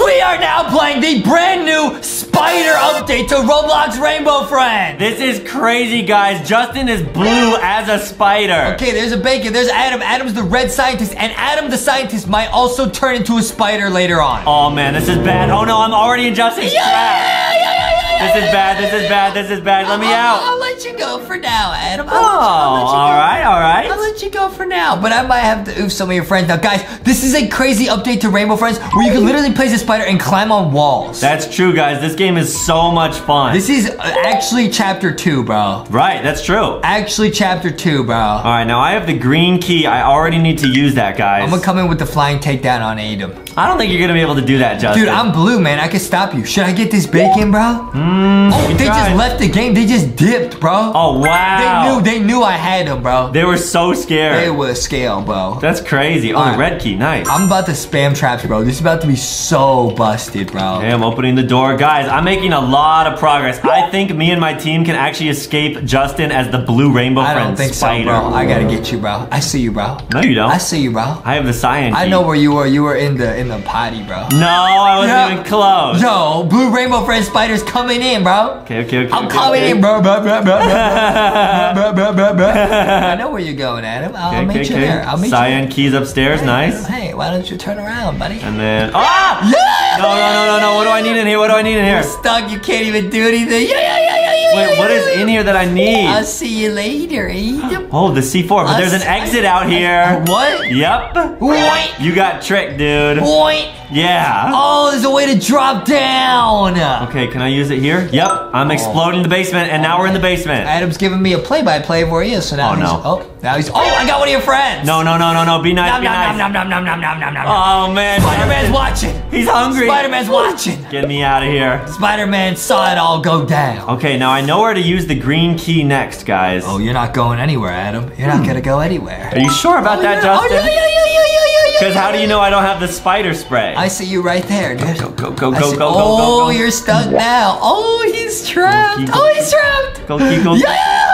We are now playing the brand new spider update to Roblox Rainbow Friend. This is crazy, guys. Justin is blue as a spider. Okay, there's a bacon. There's Adam. Adam's the red scientist, and Adam the scientist might also turn into a spider later on. Oh man, this is bad. Oh no, I'm already in Justin's trap. This is bad. This is bad. This is bad. Let me I'll, out. I'll let you go for now, Adam. Oh, I'll let you, I'll let you all go. right, all I'll let you go for now, but I might have to oof some of your friends. Now, guys, this is a crazy update to Rainbow Friends where you can literally place a spider and climb on walls. That's true, guys. This game is so much fun. this is uh, actually chapter two, bro. right, that's true. Actually, chapter two, bro. All right, now I have the green key. I already need to use that, guys. I'm gonna come in with the flying takedown on Adam. I don't think you're gonna be able to do that, Justin. Dude, I'm blue, man. I can stop you. Should I get this bacon, bro? Mm, oh, they tried. just left the game. They just dipped, bro. Oh wow. They knew. They knew I had them, bro. They were so scared. They were scale, bro. That's crazy. Oh, right. red key, nice. I'm about to spam traps, bro. This is about to be so busted, bro. Hey, I'm opening the door. Guys, I'm making a lot of progress. I think me and my team can actually escape Justin as the blue rainbow I friend don't think spider. so, bro. I gotta get you, bro. I see you, bro. No, you don't. I see you, bro. I have the cyan key. I know where you were. You were in the in the potty, bro. No, I wasn't Yeah. even close. Yo, blue rainbow friend spiders coming in, bro. Okay, okay, okay. I'm okay, coming okay. in, bro. bro, bro, bro, bro, bro, bro, bro. I know where you're going, Adam. I'll Okay, meet okay, you okay. there. I'll meet Cyan you. keys upstairs, there. nice. Hey, why don't you turn around, buddy? And then, ah! Yeah! No, no, no, no, no. What do I need in here? What do I need in here? Stuck. You can't even do anything. Yeah, yeah, yeah. Wait, what is in here that I need? I'll see you later, Adam. Oh, the C4, but there's an exit out here. What? Yep. What? You got tricked, dude. What? Yeah. Oh, there's a way to drop down. Okay, can I use it here? Yep. I'm oh. exploding the basement, and now we're in the basement. Adam's giving me a play-by-play of where he is, so now Oh, he's no. oh now he's. Oh, I got one of your friends. No, no, no, no, no. Be nice. Nom, be nom, nice. Nom, nom, nom, nom, nom, nom, nom. Oh man, Spider-Man's watching. He's hungry. Spider-Man's watching. Get me out of here. Spider-Man saw it all go down. Okay, now I know where to use the green key next, guys. Oh, you're not going anywhere, Adam. You're not hmm. gonna go anywhere. Are you sure about oh, that, yeah. Oh, Justin? Oh, yeah, yeah, yeah, yeah, yeah, yeah. Because how do you know I don't have the spider spray? I see you right there, dude. Go, go, go, go, go, go, go. Oh, you're stuck now. Oh, he's trapped. Oh, he's trapped. Go, go, go. Yeah.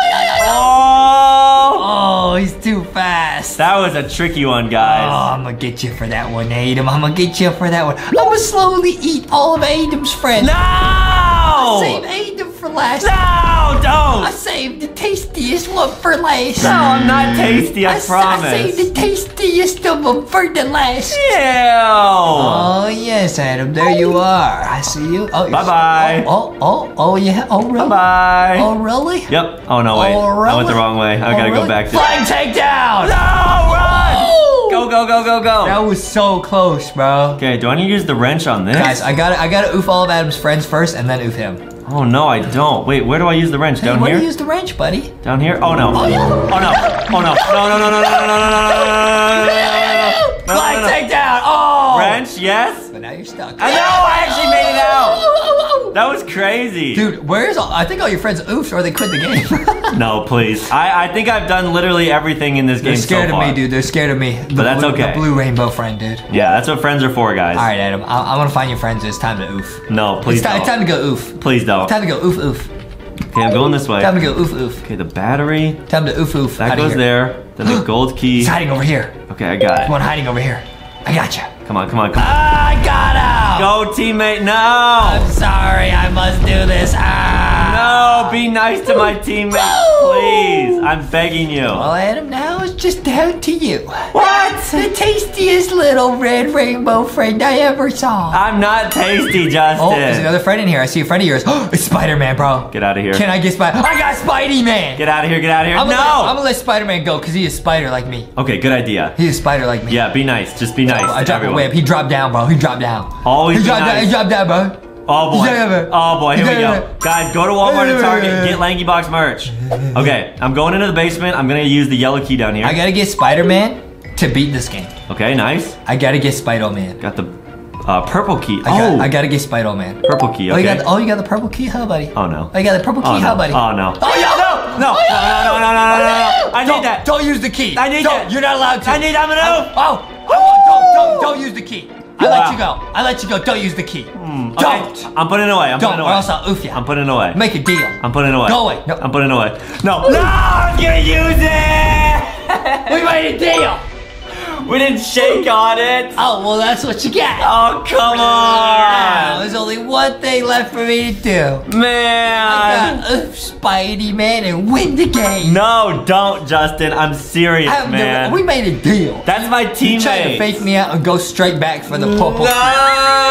Oh! He's too fast. That was a tricky one, guys. Oh, I'm gonna get you for that one, Adam. I'm gonna get you for that one. I'm gonna slowly eat all of Adam's friends. Save No! Adam for last. No, I don't! I saved the tastiest one for last. No, I'm not tasty, I I, s- I promise. I saved the tastiest of them for the last. Ew! Oh yes, Adam. There you are. I see you. Oh, Bye-bye. Oh, oh, oh, oh, yeah. Oh, really? Bye. Oh, really? Yep. Oh, no, wait. Oh, I went the wrong way. I Oh, gotta go really? back to. Flying takedown. No, run! Oh! Go, go, go, go, go. That was so close, bro. Okay, do I need to use the wrench on this? Guys, I gotta, I gotta oof all of Adam's friends first, and then oof him. Oh no, I don't. Wait, where do I use the wrench? Down hey, where here? do you use the wrench, buddy? Down here? Oh no. Oh, yeah. Oh no. Oh no. No no no no no no no no no no no no no no no no takedown. Oh. Wrench, yes? But now you're stuck. I know, I actually made it out. That was crazy. Dude, where's all? I think all your friends oofed or they quit the game. No, please. I, I think I've done literally everything in this game. They're game scared so of me, dude. They're scared of me. The But that's blue, okay. The blue rainbow friend, dude. Yeah, that's what friends are for, guys. All right, Adam. I- I'm gonna find your friends. It's time to oof. No, please It's, it's time to go oof. Please don't. It's Time to go oof oof. Okay, I'm going this way. Time to go oof oof. Okay, the battery. Time to oof oof. That outta goes here. there. Then the gold key. He's hiding over here. Okay, I got it. on, hiding over here. I got you. Come on, come on, come on. I got out. Go, teammate. No. I'm sorry. I must do this. Ah. No, be nice to my teammates, please. I'm begging you. Well, Adam, now is just down to you. What? The tastiest little red rainbow friend I ever saw. I'm not tasty, Justin. Oh, there's another friend in here. I see a friend of yours. it's Spider-Man, bro. Get out of here. Can I get Spider? I got Spidey-Man. Get out of here, get out of here. I'm no! gonna, let, I'm gonna let Spider-Man go because he is spider like me. okay, good idea. He's a spider like me. Yeah, be nice. Just be oh, nice. Oh, I dropped a whip. He dropped down, bro. He dropped down. Always he dropped down. nice. He dropped down, bro. Oh boy. Yeah. Oh boy, here we Yeah, yeah, go. yeah. Guys, go to Walmart and Target, get LankyBox merch. Okay, I'm going into the basement. I'm gonna use the yellow key down here. I gotta get Spider-Man to beat this game. Okay, nice. I gotta get Spider-Man. Got the uh, purple key. I, got, oh, I gotta get Spider-Man. purple key. Oh, you Okay. got, oh, you got the purple key, huh, buddy? Oh no. Oh, got the purple key, Oh, huh, buddy? Oh no. Oh, yeah, no! No, Oh, no, no, no, no, no, no, no. I need don't, that. Don't use the key. I need don't, that. You're not allowed to. I need. I'm gonna. Oh, oh, don't, don't, don't use the key. I let ah. you go. I let you go. Don't use the key. Hmm. Okay, Don't. I'm putting it away. I'm Don't, putting it or away. else I'll oof you. I'm putting it away. Make a deal. I'm putting it away. Go away. No. I'm putting it away. No. No, I'm gonna use it. we made a deal. We didn't shake on it. Oh, well, that's what you get. Oh, come on. there's only one thing left for me to do. Man. I got oof Spidey Man and win the game. No, don't, Justin. I'm serious, never- man. we made a deal. That's my You tried to fake me out and go straight back for the purple No. key.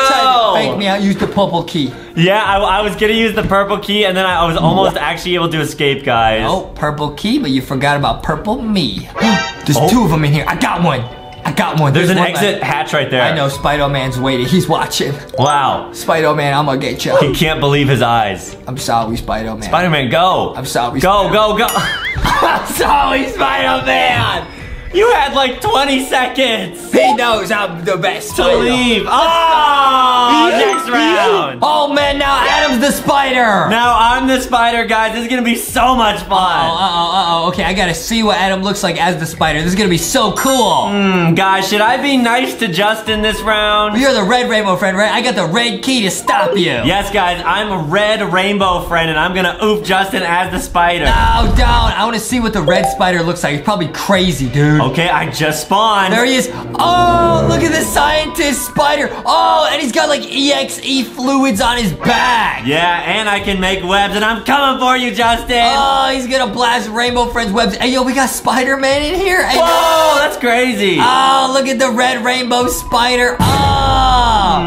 Tried to fake me out, use the purple key. Yeah, I, I was gonna use the purple key, and then I, I was almost actually able to escape, guys. Oh, purple key, but you forgot about purple me. There's Oh. two of them in here. I got one. I got one. There's an one exit left. hatch right there. I know Spider-Man's waiting. He's watching. Wow. Spider-Man, I'm gonna get you. He can't believe his eyes. I'm sorry, Spider-Man. Spider-Man, go. I'm sorry, Go, go, go. I'm sorry, Spider-Man. You had like 20 seconds He knows I'm the best to Spider. leave. Oh, next round. Oh man, now Adam's the spider. Now I'm the spider, guys. This is gonna be so much Oh, fun. uh oh, uh oh. Okay, I gotta see what Adam looks like as the spider. This is gonna be so cool. Hmm, guys, should I be nice to Justin this round? You're the red rainbow friend, right? I got the red key to stop you. Yes, guys, I'm a red rainbow friend, and I'm gonna oof Justin as the spider. No, don't. I wanna see what the red spider looks like. He's probably crazy, dude. Okay, I just spawned. There he is. Oh, look at this scientist spider. Oh, and he's got like EXE fluids on his back. Yeah, and I can make webs, and I'm coming for you, Justin. Oh, he's gonna blast Rainbow Friends webs. Hey, yo, we got Spider-Man in here. Hey, Whoa, that's crazy. Oh, look at the red rainbow spider. Oh.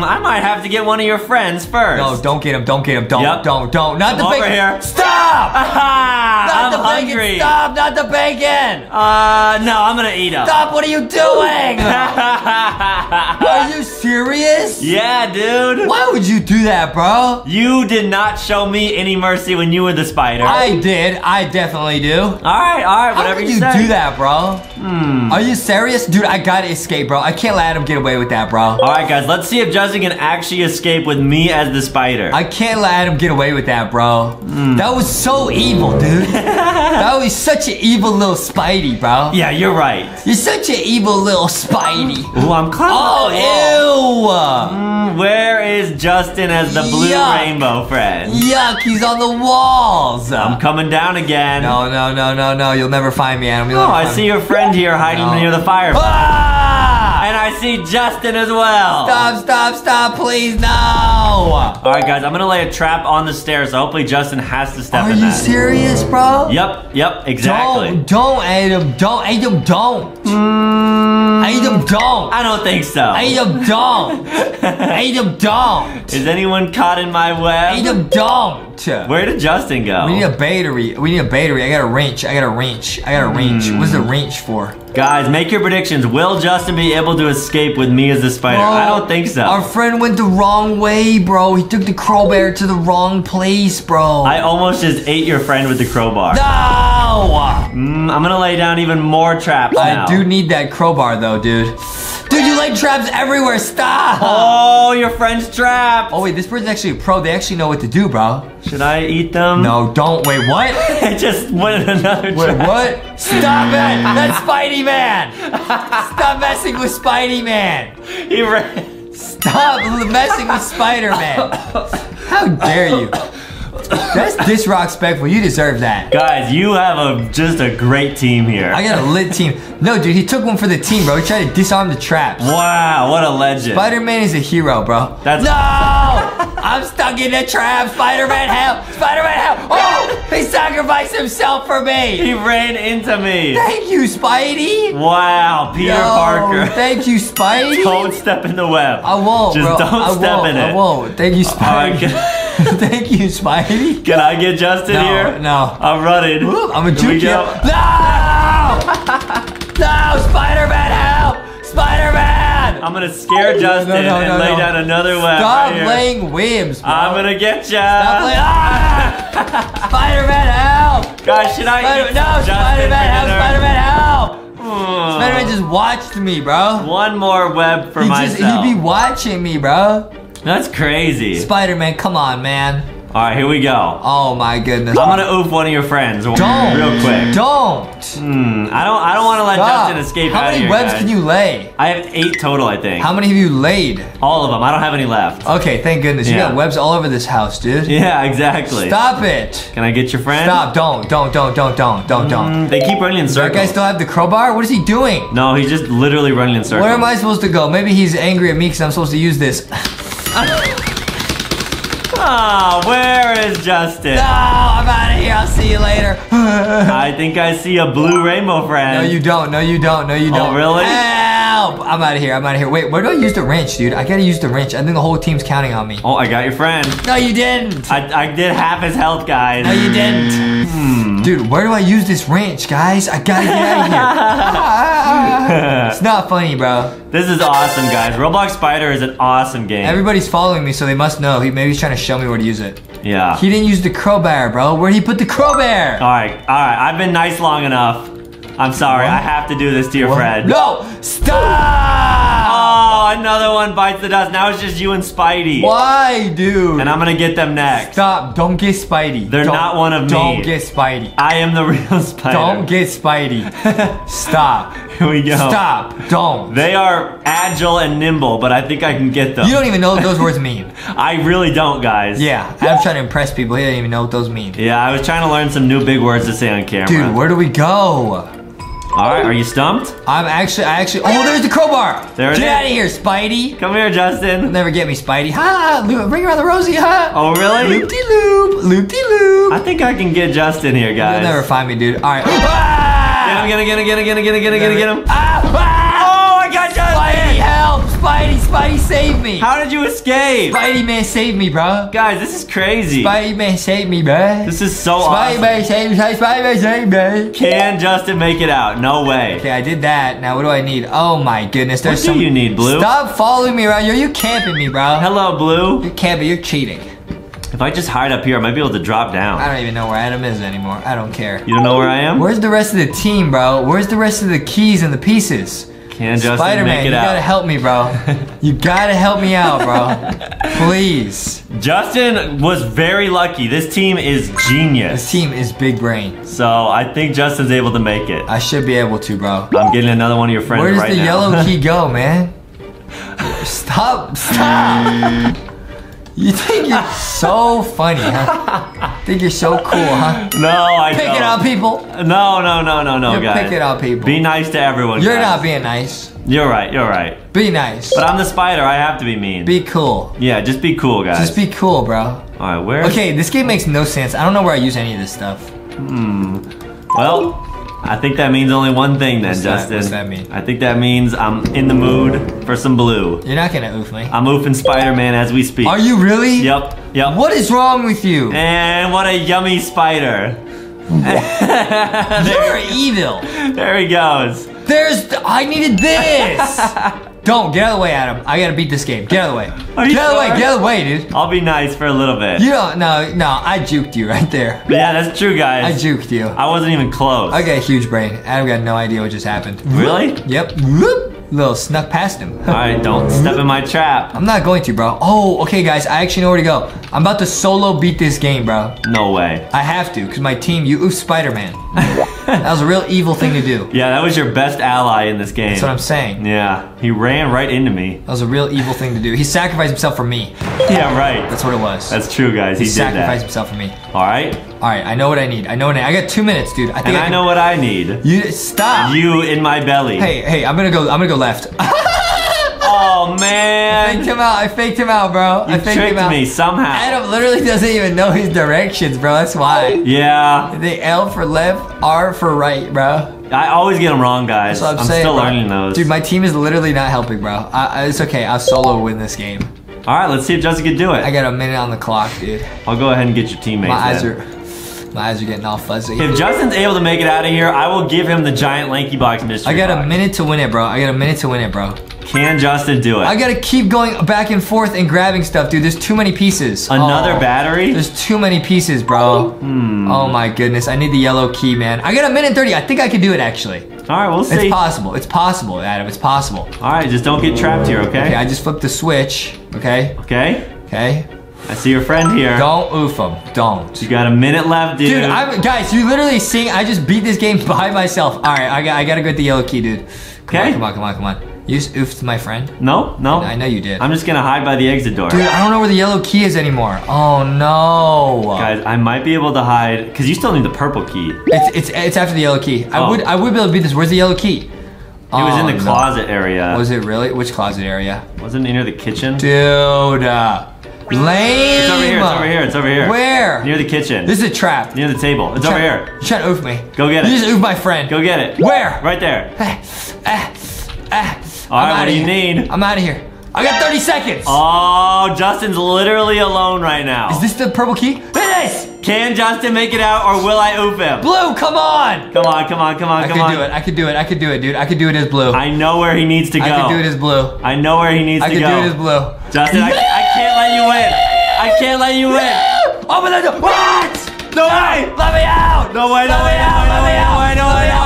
I might have to get one of your friends first. No, don't get him. Don't get him. Don't. Yep. Don't. Don't. Not Come the over bacon. here. Stop. Aha, Not I'm the bacon. hungry. Stop. Not the bacon. Uh, no, I'm gonna eat them. Stop. What are you doing? Are you serious? yeah, dude. Why would you do that, bro? You did not show me any mercy when you were the spider. I did. I definitely do. all right, all right, How whatever could you you say. do that, bro? Hmm. Are you serious? Dude, I gotta escape, bro. I can't let him get away with that, bro. All right, guys, let's see if Justin can actually escape with me as the spider. I can't let him get away with that, bro. Hmm. That was so evil, dude. that was such an evil little Spidey, bro. yeah, you're right. You're such an evil little Spidey. Ooh, I'm Oh, ew. Mm, Where is Justin as the blue Yuck. rainbow friend? Yuck, he's on the walls. I'm coming down again. no, no, no, no, no. You'll never find me, Adam. You'll Oh, I see me. your friend here hiding No. near the fire. Ah! And I see Justin as well. Stop, stop, stop, please, no. All right, guys, I'm gonna lay a trap on the stairs. So hopefully Justin has to step Are in that. Are you serious, bro? Yep, yep, exactly. Don't, don't, Adam, don't, Adam, don't. Mm. Adam, don't. I don't think so. Adam, don't. Adam, don't. Is anyone caught in my web? Adam, don't. Where did Justin go? We need a battery. We need a battery. I got a wrench. I got a wrench. I got a wrench. What's the hmm. wrench for? Guys, make your predictions. Will Justin be able to escape with me as the spider? I don't think so. Our friend went the wrong way, bro. He took the crowbar to the wrong place, bro. I almost just ate your friend with the crowbar. no! Mm, I'm gonna lay down even more traps now. I do need that crowbar, though, dude. Dude, you lay traps everywhere. Stop! Oh, your friend's trapped. Oh, wait, this person's actually a pro. They actually know what to do, bro. Should I eat them? No, don't. Wait, what? I just went another Wait, trap. what? Stop it! That's Spidey Man! Stop messing with Spidey Man! He ran. Stop messing with Spider Man! How dare you? That's disrespectful. You deserve that. Guys, you have a just a great team here. I got a lit team. No, dude, he took one for the team, bro. He tried to disarm the traps. wow, what a legend. Spider-Man is a hero, bro. That's- no! I'm stuck in the trap. Spider-Man, help! Spider-Man, help! Oh, he sacrificed himself for me. he ran into me. Thank you, Spidey. Wow, Peter Yo, Parker. Thank you, Spidey. Don't step in the web. I won't, Just bro. don't I step won't. in it. I won't. Thank you, right, Spidey. can, Thank you, Spidey. can I get Justin No, here? no. I'm running. Ooh, I'm gonna juke No! no, Spider-Man, help! Spider-Man! I'm gonna scare Justin no, no, and lay down another web. Stop right here. laying whims, bro. I'm gonna get ya. Stop laying. Ah! Spider-Man, help! Guys, should I Spider- no, Spider-Man, help! Spider-Man, help! Hmm. Spider-Man just watched me, bro. One more web for he just, myself. he be watching me, bro. That's crazy. Spider-Man, come on, man. All right, here we go. Oh my goodness. I'm gonna oof one of your friends Don't. real quick. Don't. Hmm, I don't. I don't want to let Stop. Justin escape How out many of here. webs guys. can you lay? I have eight total, I think. How many have you laid? All of them. I don't have any left. Okay, thank goodness. You got webs all over this house, dude. Yeah, exactly. Stop it. Can I get your friend? Stop. Don't. Don't. Don't. Don't. Don't. Don't. Don't. Mm, they keep running in That circles. guy still have the crowbar? What is he doing? no, he's just literally running in circles. Where am I supposed to go? Maybe he's angry at me because I'm supposed to use this. Ah, where is Justin? No, I'm out of here. I'll see you later. I think I see a blue rainbow friend. No, you don't. No, you don't. No, you Oh, don't. Oh, really? Help! I'm out of here. I'm out of here. Wait, where do I use the wrench, dude? I gotta use the wrench. I think the whole team's counting on me. Oh, I got your friend. No, you didn't. I, I did half his health, guys. No, you didn't. Hmm. Dude, where do I use this wrench, guys? I gotta get out of here. It's not funny, bro. This is awesome, guys. Roblox Spider is an awesome game. Everybody's following me, so they must know. He maybe he's trying to show me where to use it. yeah. He didn't use the crowbar, bro. Where'd he put the crowbar? all right, all right. I've been nice long enough. I'm sorry. I have to do this to your friend. No! Stop! Oh, another one bites the dust. Now it's just you and Spidey. Why, dude? And I'm gonna get them next. Stop! Don't get Spidey. They're Don't- not one of me. Don't get Spidey. I am the real Spider. Don't get Spidey. Stop. Here we go. Stop. Don't. They are agile and nimble, but I think I can get them. You don't even know what those words mean. I really don't, guys. Yeah, I'm trying to impress people. He doesn't even know what those mean. Yeah, I was trying to learn some new big words to say on camera. Dude, where do we go? All right, are you stumped? I'm actually, I actually. Oh, there's the crowbar. There it Get is. out of here, Spidey. Come here, Justin. Never get me, Spidey. Ha! Loop, bring around the Rosie, ha! Oh, really? Loop de loop, loop de loop. I think I can get Justin here, guys. You'll never find me, dude. All right. Ah! Him, get him, get him, get him, get him, get him, get him, get him, get him. Ah! Ah! Oh, I got Spidey, help! Spidey, Spidey, save me! How did you escape? Spidey man, save me, bro. Guys, this is crazy. Spidey man, save me, bro. This is so Spidey awesome. man, save me, Spidey man, save me. Can Justin make it out? No way. Okay, I did that. Now what do I need? Oh my goodness, there's What do some. you need, Blue? Stop following me around. You're you camping me, bro. Hello, Blue. You're camping. You're cheating. If I just hide up here, I might be able to drop down. I don't even know where Adam is anymore. I don't care. You don't know where I am? Where's the rest of the team, bro? Where's the rest of the keys and the pieces? Can Justin Spider-Man, you it gotta help me, bro. you gotta help me out, bro. Please. Justin was very lucky. This team is genius. This team is big brain. So I think Justin's able to make it. I should be able to, bro. I'm getting another one of your friends Where does right the now. yellow key go, man? Stop! Stop! You think you're so funny, huh? Think you're so cool, huh? no, I Pick don't. it on people. No, no, no, no, no, You're guys. picking on people. Be nice to everyone. You're guys. not being nice. You're right. You're right. Be nice. But I'm the spider. I have to be mean. Be cool. yeah, just be cool, guys. Just be cool, bro. All right, where? Okay, this game makes no sense. I don't know where I use any of this stuff. Hmm. Well, I think that means only one thing then, What's that? Justin. What's that mean? I think that means I'm in the mood for some blue. You're not gonna oof me. I'm oofing Spider-Man as we speak. Are you really? Yep. Yep. What is wrong with you? And what a yummy spider. You're evil. There he goes. There's. I needed this. Don't get out of the way, Adam. I gotta beat this game. Get out of the way. Are you Get out of the way. Get out of the way, dude. I'll be nice for a little bit. You don't. No, no. I juked you right there. Yeah, that's true, guys. I juked you. I wasn't even close. I got a huge brain. Adam got no idea what just happened. Really? Yep. Whoop. Little snuck past him. All right, don't step in my trap. I'm not going to, bro. Oh, okay, guys. I actually know where to go. I'm about to solo beat this game, bro. No way. I have to, because my team, you oof Spider-Man. that was a real evil thing to do. Yeah, that was your best ally in this game. That's what I'm saying. Yeah, he ran right into me. That was a real evil thing to do. He sacrificed himself for me. Yeah, right. That's what it was. That's true, guys. He, he did sacrificed himself for me. All right, All right, I know what I need. I know what I need. I got two minutes, dude. I think and I, I know what I need. You stop. You in my belly. Hey, hey, I'm gonna go. I'm gonna go left. Oh man! I faked him out. I faked him out, bro. I you faked him tricked out. me somehow. Adam literally doesn't even know his directions, bro. That's why. Yeah, The L for left, R for right, bro. I always get them wrong, guys. That's what I'm, I'm saying. still bro. learning those. Dude, my team is literally not helping, bro. I, I, it's okay. I'll solo win this game. All right, let's see if Justin can do it. I got a minute on the clock, dude. I'll go ahead and get your teammates. My eyes then. are, my eyes are getting all fuzzy. If Justin's able to make it out of here, I will give him the giant LankyBox mystery. I got a minute to win it, bro. I got a minute to win it, bro. Can Justin do it? I gotta keep going back and forth and grabbing stuff, dude. There's too many pieces. Another Oh. battery? There's too many pieces, bro. Hmm. Oh my goodness. I need the yellow key, man. I got a minute 30. I think I can do it, actually. All right, we'll see. It's possible. It's possible, Adam. It's possible. All right, just don't get trapped here, okay? Okay, I just flipped the switch. Okay? okay. Okay? I see your friend here. Don't oof him. Don't. You got a minute left, dude. Dude, I'm guys. You literally seeing. I just beat this game by myself. All right, I got. I gotta get the yellow key, dude. Come Okay. on, come on, come on, come on. You just oofed my friend. no, no. I know you did. I'm just gonna hide by the exit door. Dude, I don't know where the yellow key is anymore. Oh no. Guys, I might be able to hide because you still need the purple key. It's it's it's after the yellow key. I Oh. would I would be able to beat this. Where's the yellow key? It was in Oh, the no. closet area. Was it really? Which closet area? Wasn't it near the kitchen? Dude, uh, lame. It's over here. It's over here. It's over here. Where? Near the kitchen. This is a trap. near the table. It's over here. You're trying to oof me. Go get it. You just oof my friend. Go get it. Where? Right there. Ah, ah, ah. All right, what do you here. need? I'm out of here. I got 30 seconds. Oh, Justin's literally alone right now. Is this the purple key? It is. Can Justin make it out or will I oof him? Blue, come on. Come on, come on, come on, I come could on. do it. I could do it. I could do it, dude. I could do it as blue. I, I know where he needs to go. I could do it as blue. I know where he needs I to go. I could do it as blue. Justin, I, I can't let you win. I can't let you win. Open the door. What? No way. Let me out. No way, no Let way, me out. Let me out. way, no way, no way, no way.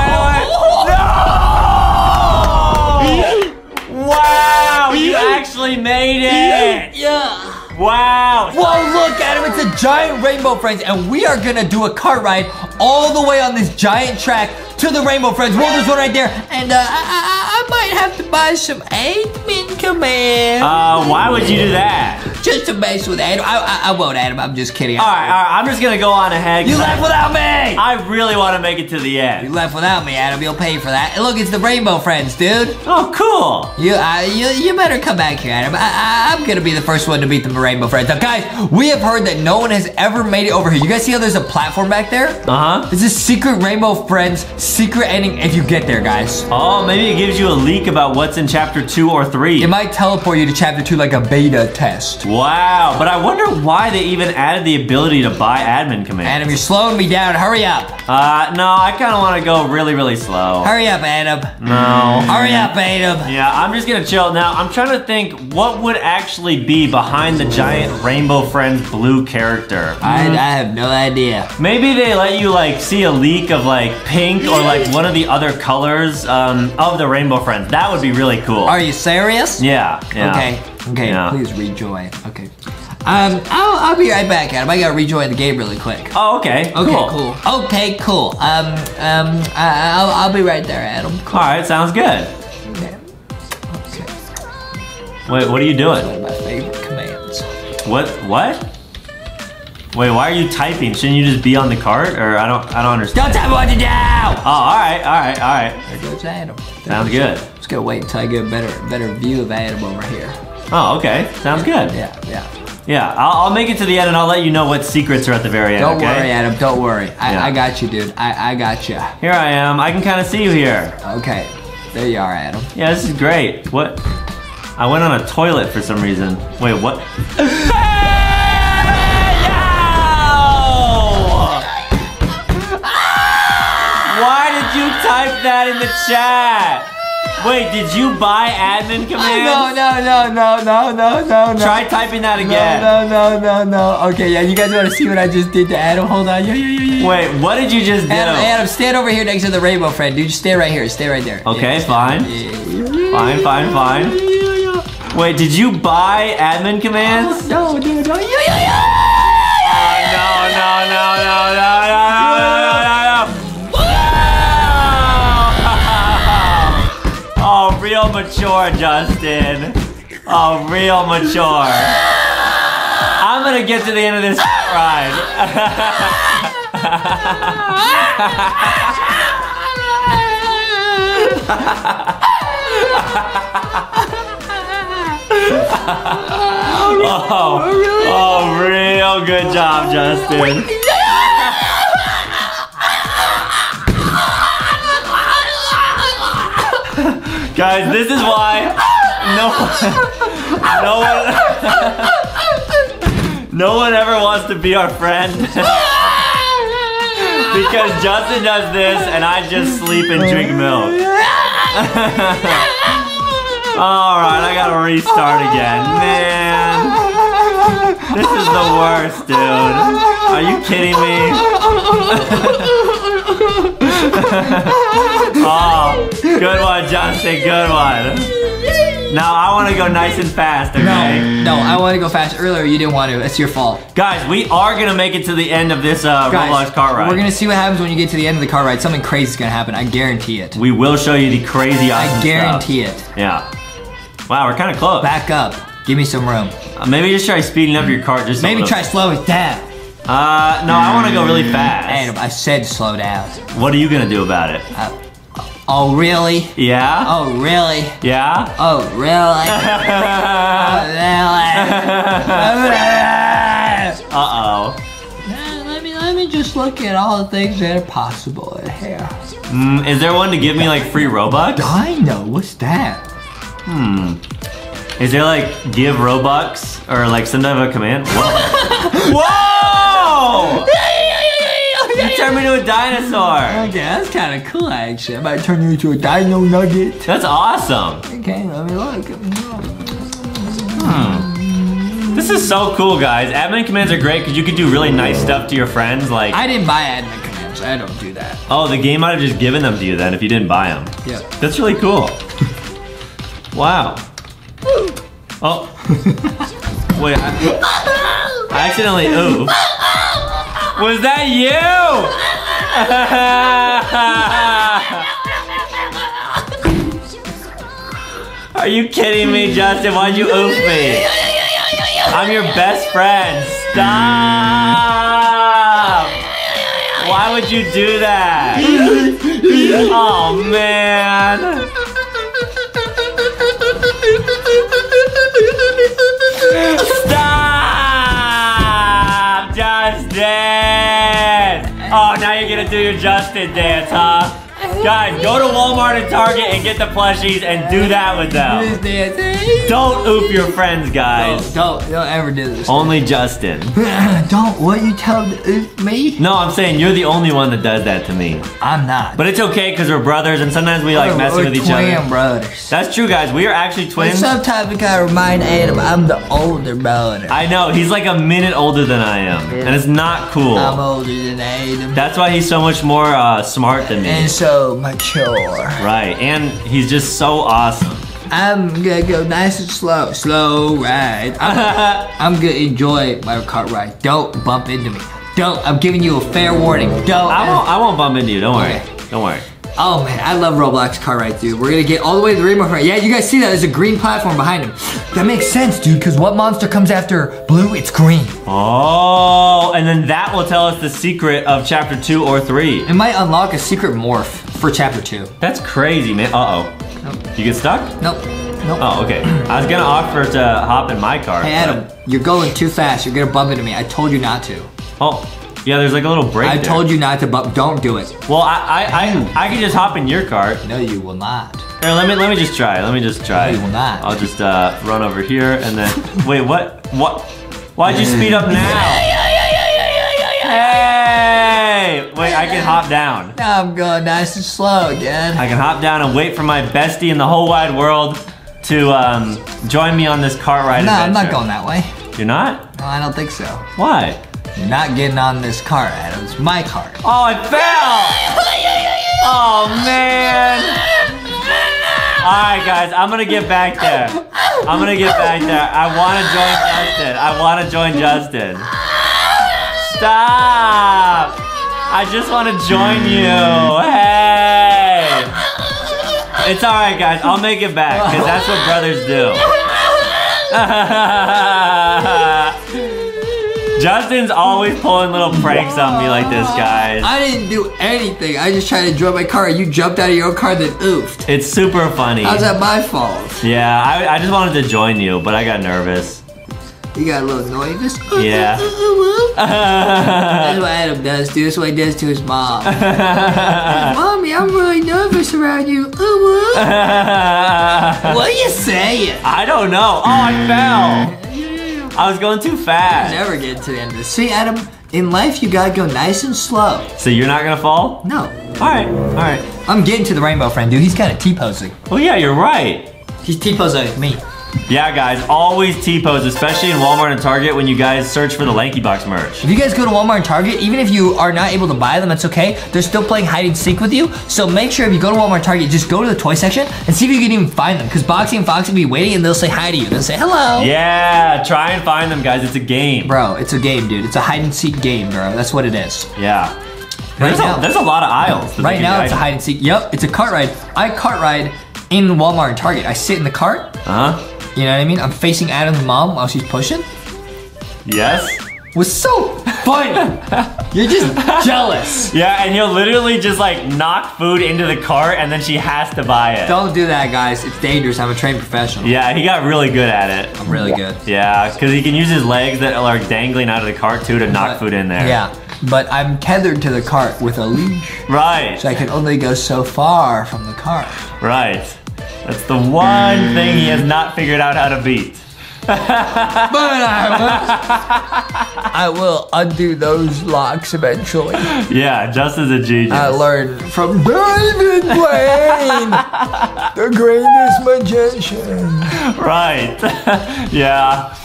Actually made it. Yeah. Wow. Whoa, look at him. It's a giant rainbow, friends. And we are going to do a cart ride all the way on this giant track to the rainbow, friends. Well, there's one right there. And uh, I, I, I might have to buy some admin command. Uh, why would you do that? just to mess with Adam. I, I, I won't, Adam. I'm just kidding. All right, all right. I'm just gonna go on ahead. You left without me. I really want to make it to the end. You left without me, Adam. You'll pay for that. And look, it's the rainbow friends, dude. Oh, cool. You, uh, you, you better come back here, Adam. I, I, I'm gonna be the first one to beat the rainbow friends. Now, guys, we have heard that no one has ever made it over here. You guys see how there's a platform back there? Uh huh. This is secret rainbow friends, secret ending. If you get there, guys, Oh, maybe it gives you a leak about what's in chapter two or three. it might teleport you to chapter two like a beta test. Wow, but I wonder why they even added the ability to buy admin commands. Adam, you're slowing me down. Hurry up. Uh, no, I kind of want to go really, really slow. Hurry up, Adam. No. Hurry up, Adam. Yeah, I'm just gonna chill. Now, I'm trying to think what would actually be behind the giant Rainbow Friends blue character. I, I have no idea. Maybe they let you like see a leak of like pink or like one of the other colors um, of the Rainbow Friends. That would be really cool. Are you serious? yeah, yeah. Okay. Okay. Yeah. Please rejoin. Okay. Um, I'll, I'll be right back, Adam. I gotta rejoin the game really quick. Oh, okay. Okay, cool. cool. Okay, cool. Um, um, I, I'll, I'll be right there, Adam. Cool. All right, sounds good. Okay. Okay. Wait, what are you doing? One of my favorite commands. What? What? Wait, why are you typing? Shouldn't you just be on the cart? Or I don't, I don't understand. Don't type what you do. Oh, all right, all right, all right. There goes Adam. There Sounds goes- good. Just gotta wait until I get a better, better view of Adam over here. Oh, okay. Sounds good. Yeah, yeah. Yeah, I'll, I'll make it to the end and I'll let you know what secrets are at the very end. Don't okay? worry, Adam. Don't worry. I, Yeah. I got you, dude. I, I got you. Here I am. I can kind of see you here. Okay. There you are, Adam. Yeah, this is great. What? I went on a toilet for some reason. Wait, what? that in the chat? Wait, did you buy admin command? No, no, no, no, no, no, no, no. Try typing that again. No, no, no, no, no. Okay, yeah, you guys want to see what I just did to Adam? Hold on. Yeah, yeah, yeah, yeah. Wait, what did you just do? Adam, Adam, stand over here next to the rainbow friend, dude. Just stay right here. Stay right there. Okay, Yeah, fine. yeah. Fine, fine, fine. Wait, did you buy admin commands? No, no, no. Yeah, yeah, yeah. Mature, Justin. Oh, real mature. I'm gonna get to the end of this ride. oh, oh, real good job, Justin. Guys, this is why no one, no one, no one ever wants to be our friend. because Justin does this and I just sleep and drink milk. Alright, I gotta restart again. Man. This is the worst, dude. Are you kidding me? oh, good one, Justin. Good one. Now I want to go nice and fast, okay? No, no, I want to go fast earlier. You didn't want to. It's your fault. Guys, we are gonna make it to the end of this uh, Guys, Roblox car ride. We're gonna see what happens when you get to the end of the car ride. Something crazy is gonna happen. I guarantee it. We will show you the crazy awesome I guarantee stuff. it. Yeah. Wow, we're kind of close. Back up. Give me some room. Uh, maybe just try speeding up your car just a Maybe try slow it down. Uh, no, I want to go really fast. Adam, I said slow down. What are you gonna do about it? Oh really? Yeah. Oh really? Yeah. Oh really? Oh, really? uh oh. Uh, let me let me just look at all the things that are possible in here. Mm, is there one to give me like free Robux? I know. What's that? Hmm. Is there like give Robux or like some type of command? Whoa! Whoa! You turned me into a dinosaur. Okay, that's kind of cool actually. I might turn you into a dino nugget. That's awesome. Okay, let me look. Hmm. This is so cool, guys. Admin commands are great because you can do really nice stuff to your friends. Like, I didn't buy admin commands. I don't do that. oh, the game might have just given them to you then if you didn't buy them. Yeah. That's really cool. wow. Oh. Wait. I, I accidentally. Ooh. Was that you? Are you kidding me, Justin? Why'd you oof me? I'm your best friend. Stop! Why would you do that? Oh man. Stop! Justin! Oh, now you're gonna do your Justin dance, huh? Guys, go to Walmart and Target and get the plushies and do that with them. Don't oof your friends, guys. Don't, don't, don't ever do this. Only Justin. don't. What you tell uh, me? No, I'm saying you're the only one that does that to me. I'm not. But it's okay because we're brothers and sometimes we like We're- messing we're with each twin other. brothers. That's true, guys. We are actually twins. sometimes we gotta remind Adam I'm the older brother. I know, he's like a minute older than I am. And it's not cool. I'm older than Adam. That's why he's so much more uh, smart than me. and so mature. Right, and he's just so awesome. I'm gonna go nice and slow. Slow ride. I'm, I'm gonna enjoy my car ride. Don't bump into me. Don't. I'm giving you a fair warning. Don't. I won't, I won't bump into you, don't worry. Okay. Don't worry. Oh man, I love Roblox car ride, dude. We're gonna get all the way to the rainbow front. Yeah, you guys see that? There's a green platform behind him. That makes sense, dude, because what monster comes after blue? It's green. Oh, and then that will tell us the secret of chapter two or three. It might unlock a secret morph for chapter two. That's crazy, man. Uh-oh. Nope. You get stuck? Nope. Nope. Oh, okay. I was gonna offer to hop in my car. Hey but- Adam, you're going too fast. You're gonna bump into me. I told you not to. Oh, yeah, there's like a little break I there. told you not to bump. Don't do it. Well, I, I, I, I can just hop in your car. No, you will not. Here, let me, let me just try. Let me just try. No, you will not. I'll just uh, run over here and then. Wait, what? What? Why'd you speed up now? Hey! Wait, I can hop down. Now I'm going nice and slow again. I can hop down and wait for my bestie in the whole wide world to um, join me on this car ride no, I'm not going that way. You're not? No, I don't think so. Why? You're not getting on this car, Adam. It's my car. Oh, I fell! Oh, man! Alright, guys, I'm gonna get back there. I'm gonna get back there. I wanna join Justin. I wanna join Justin. Stop! I just wanna join you. Hey! It's all right, guys. I'll make it back because that's what brothers do. Justin's always pulling little pranks on me like this, guys. I didn't do anything. I just tried to drive my car. And you jumped out of your car, then oofed. It's super funny. How's that my fault? Yeah, I, I just wanted to join you, but I got nervous. You got a little nervous? Uh, uh, yeah. Uh, That's what Adam does, dude. That's what he does to his mom. Mommy, I'm really nervous around you. What are you saying? I don't know. Oh, I fell. I was going too fast. Never get to the end of this. See, Adam, in life you gotta go nice and slow. So you're not gonna fall? No. All right, all right. I'm getting to the rainbow friend, dude. He's kind of T-posing. Well, yeah, you're right. He's T-posing like me. Yeah, guys, always T-pose, especially in Walmart and Target when you guys search for the LankyBox merch. If you guys go to Walmart and Target, even if you are not able to buy them, that's okay. They're still playing hide and seek with you. So make sure if you go to Walmart and Target, just go to the toy section and see if you can even find them. Because Boxy and Foxy will be waiting and they'll say hi to you. They'll say hello. Yeah, try and find them, guys. It's a game. Bro, it's a game, dude. It's a hide and seek game, bro. That's what it is. Yeah. Right There's, now- a, there's a lot of aisles. Right now, it's a hide and seek. Yep, it's a cart ride. I cart ride in Walmart and Target. I sit in the cart. Uh-huh. You know what I mean? I'm facing Adam's mom while she's pushing. Yes. Was so funny. You're just jealous. Yeah, and he'll literally just like knock food into the cart and then she has to buy it. Don't do that, guys. It's dangerous. I'm a trained professional. Yeah, he got really good at it. I'm really good. Yeah, because he can use his legs that are dangling out of the cart too to knock food in there. Yeah, but I'm tethered to the cart with a leash, Right. so I can only go so far from the cart. Right. That's the one thing he has not figured out how to beat. But I will, I will undo those locks eventually. Yeah, just as a genius. I learned from David Blaine, the greatest magician. Right. yeah.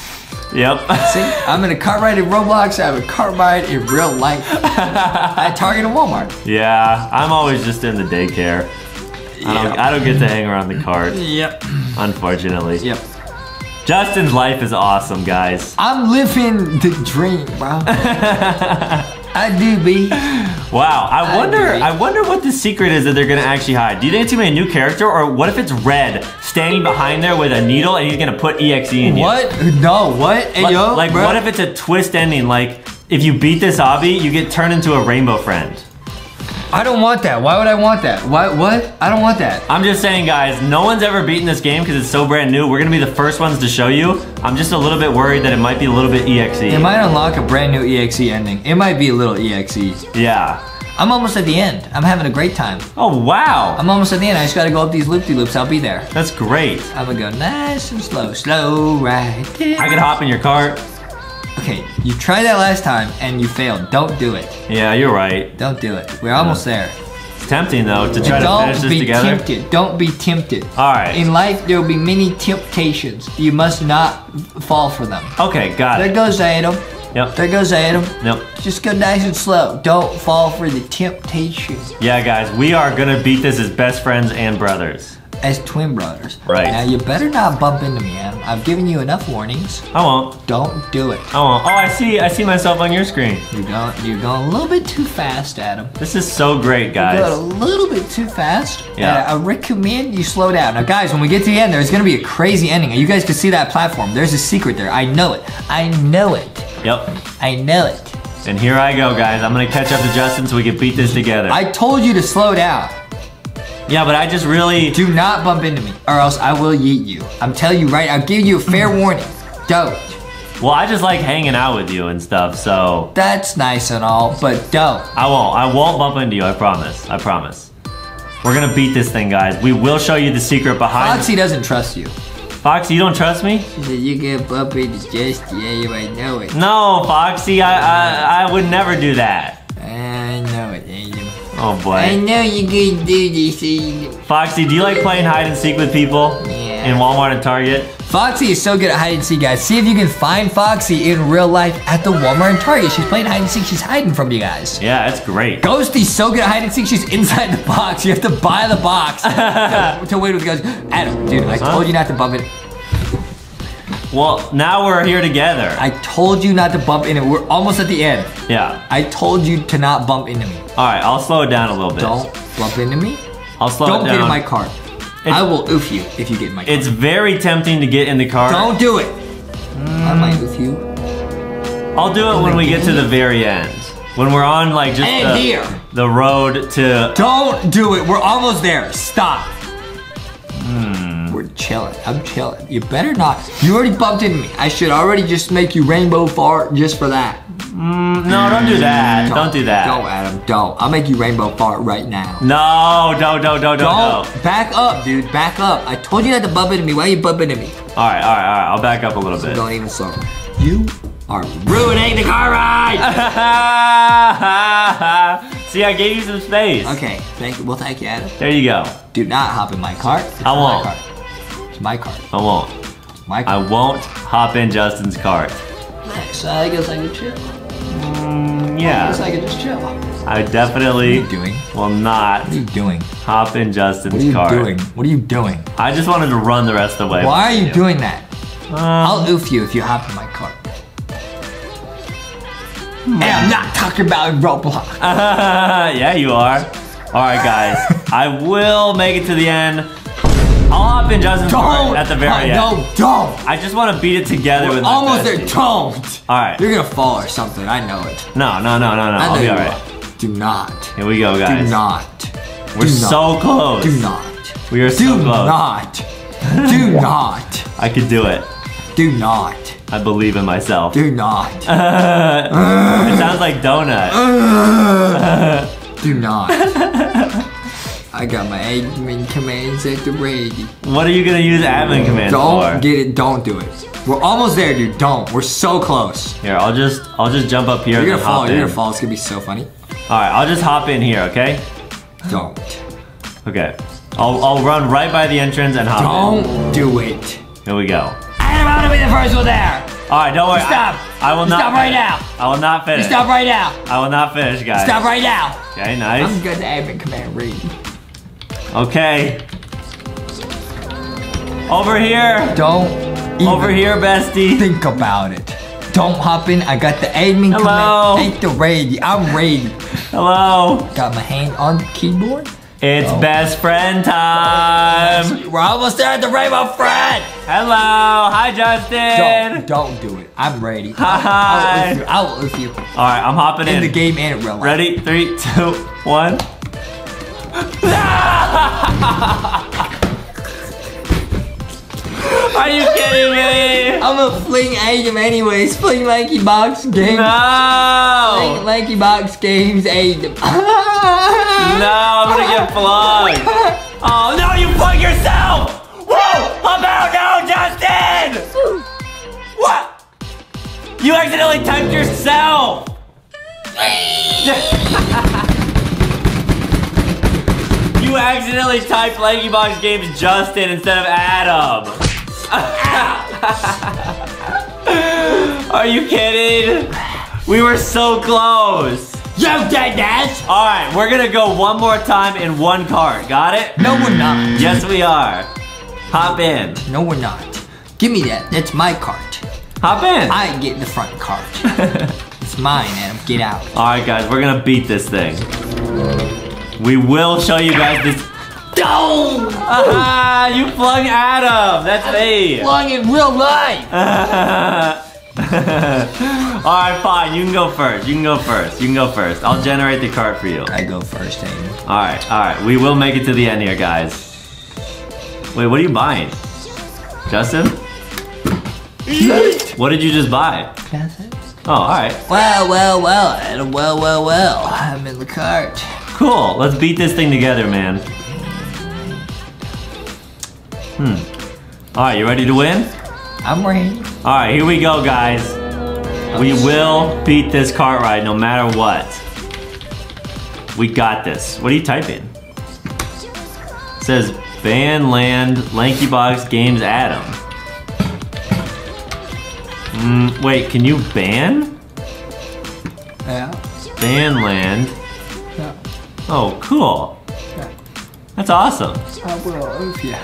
Yep. See, I'm in a cart ride in Roblox. I have a cart ride in real life at Target and Walmart. Yeah, I'm always just in the daycare. I don't, I don't get to hang around the cart, Yep. unfortunately. Yep. Justin's life is awesome, guys. I'm living the dream, bro. I do be. Wow, I I wonder agree. I wonder what the secret is that they're gonna actually hide. Do you think it's gonna be a new character or what if it's Red standing behind there with a needle and he's gonna put EXE in you? What? No, what? Hey, Like, yo, like bro. what if it's a twist ending? Like if you beat this obby, you get turned into a rainbow friend. I don't want that. Why would I want that? Why? What? I don't want that. I'm just saying, guys, no one's ever beaten this game because it's so brand new. We're gonna be the first ones to show you. I'm just a little bit worried that it might be a little bit EXE. It might unlock a brand new EXE ending. It might be a little EXE. Yeah. I'm almost at the end. I'm having a great time. Oh wow, I'm almost at the end. I just gotta go up these loop-de-loops. I'll be there. that's great. I'm gonna go nice and slow, slow right there. I could hop in your cart. Okay, you tried that last time and you failed. Don't do it. Yeah, you're right. Don't do it. We're almost there. It's tempting though to try to Don't finish this be together. tempted. Don't be tempted. All right. In life, there will be many temptations. You must not fall for them. Okay, got There it. There goes Adam. Yep. There goes Adam. Yep. Just go nice and slow. Don't fall for the temptation. Yeah, guys, we are gonna beat this as best friends and brothers. As twin brothers. Right. Now you better not bump into me, Adam. I've given you enough warnings. I won't. Don't do it. I won't. Oh, I see. I see myself on your screen. You're going. You're going a little bit too fast, Adam. This is so great, guys. You're going a little bit too fast. Yeah. I recommend you slow down. Now, guys, when we get to the end, there's gonna be a crazy ending. You guys can see that platform. There's a secret there. I know it. I know it. Yep. I know it. And here I go, guys. I'm gonna catch up to Justin so we can beat this together. I told you to slow down. Yeah, but I just really. Do not bump into me, or else I will yeet you. I'm telling you right. I'll give you a fair warning. Don't. Well, I just like hanging out with you and stuff, so That's nice and all, but don't. I won't. I won't bump into you. I promise. I promise. We're gonna beat this thing, guys. We will show you the secret behind. Foxy doesn't trust you. Foxy, you don't trust me? She said you can bump into just yeah, you might know it. No, Foxy. I I, I would never do that. I know it, Adam. Oh boy. I know you can do this. Adam. Foxy, do you like playing hide and seek with people Yeah. in Walmart and Target? Foxy is so good at hide and seek, guys. See if you can find Foxy in real life at the Walmart and Target. She's playing hide and seek. She's hiding from you guys. Yeah, that's great. Ghosty's so good at hide and seek. She's inside the box. You have to buy the box to, to wait with guys. Adam, dude, I told you not to bump it. Well, now we're here together. I told you not to bump into me. We're almost at the end. yeah. I told you to not bump into me. All right, I'll slow it down a little bit. Don't bump into me. I'll slow down. Don't get in my cart. I will oof you if you get in my car. It's very tempting to get in the car. Don't do it. I might mm. oof you. I'll do it when we get to the very end. When we're on like just the, here. the road to. Don't do it. We're almost there. Stop. We're chilling. I'm chilling. You better not. You already bumped into me. I should already just make you rainbow fart just for that. Mm, no, don't do that. Don't, do that. Don't, Adam. Don't. I'll make you rainbow fart right now. No, don't, don't, don't, don't. Don't. don't. Back up, dude. Back up. I told you not to bump into me. Why are you bumping into me? All right, all right, all right. I'll back up a little bit. Don't even slow. You are ruining the car ride. See, I gave you some space. okay. Thank you. Well, thank you, Adam. There you go. Do not hop in my cart. It's I won't. Cart. It's my cart. I won't. My I won't hop in Justin's cart. I guess I could chill. Mm, I guess I could just chill. I definitely are you doing? will not What are you doing? hop in Justin's What are you cart. doing? What are you doing? I just wanted to run the rest of the way. Why are you doing that? Um, I'll oof you if you hop in my cart. And I'm not talking about Roblox. yeah, you are. All right, guys. I will make it to the end. I'll hop in Justin's Don't. at the very Oh, end. No, don't. I just want to beat it together with We're my almost there. Don't. All right. You're gonna fall or something. I know it. No, no, no, no, no. I'll be all will. Do not. Here we go, guys. Do not. We're do not. so close. Do not. We are so close. Do not. Do not. I could do it. Do not. I believe in myself. Do not. it sounds like donut. Do not. I got my admin commands at the ready. What are you gonna use admin commands Don't for? get it. Don't do it. We're almost there, dude. Don't. We're so close. Here, I'll just I'll just jump up here You're and gonna fall. You're gonna fall. It's gonna be so funny. All right, I'll just hop in here, okay? Don't. Okay. I'll I'll run right by the entrance and hop in. Don't do it. Here we go. I don't want to be the first one there. All right, don't worry. Stop. I, I will not. Stop right now. I will not finish. Stop right now. I will not finish, guys. Stop right now. Okay, nice. I'm good at admin command read. Okay. Over here. Don't Over here, bestie. think about it. Don't hop in. I got the admin Hello. command. Ain't the ready. I'm ready. Hello. Got my hand on the keyboard. It's Oh. best friend time. We're almost there at the rainbow friend. Hello. Hi, Justin. Don't, don't do it. I'm ready. Hi. I'll, I'll oof you. All right, I'm hopping In in. the game and in real life. Ready? Three, two, one. Are you kidding me? I'm a fling Adam anyways. Fling LankyBox Games. No! Fling LankyBox Games Adam. No, I'm gonna get plugged. Oh no, you flung yourself! Whoa! I'm out now, Justin! What? You accidentally typed yourself! you accidentally typed LankyBox Games Justin instead of Adam. Are you kidding? We were so close. Yo, dash. All right, we're gonna go one more time in one cart. Got it? No, we're not. Yes, we are. Hop in. No, we're not. Give me that. That's my cart. Hop in. I get in the front cart. it's mine, Adam. Get out. All right, guys, we're gonna beat this thing. We will show you guys this. Don't Ah, you flung Adam. That's me. Flung in real life. All right, fine. You can go first. You can go first. You can go first. I'll generate the card for you. I go first, Adam. All right, all right. We will make it to the end here, guys. Wait, what are you buying? Justin? What did you just buy? That's it. Oh, all right. Well, well, well, Adam. Well, well, well. I'm in the cart. Cool. Let's beat this thing together, man. Hmm. All right, you ready to win? I'm ready. All right, here we go, guys. We will beat this cart ride no matter what. We got this. What are you typing? It says Van land LankyBox Games Adam. Mm, wait, can you ban? Yeah. Ban land. Yeah. Oh, cool. Yeah. That's awesome. I will oof you.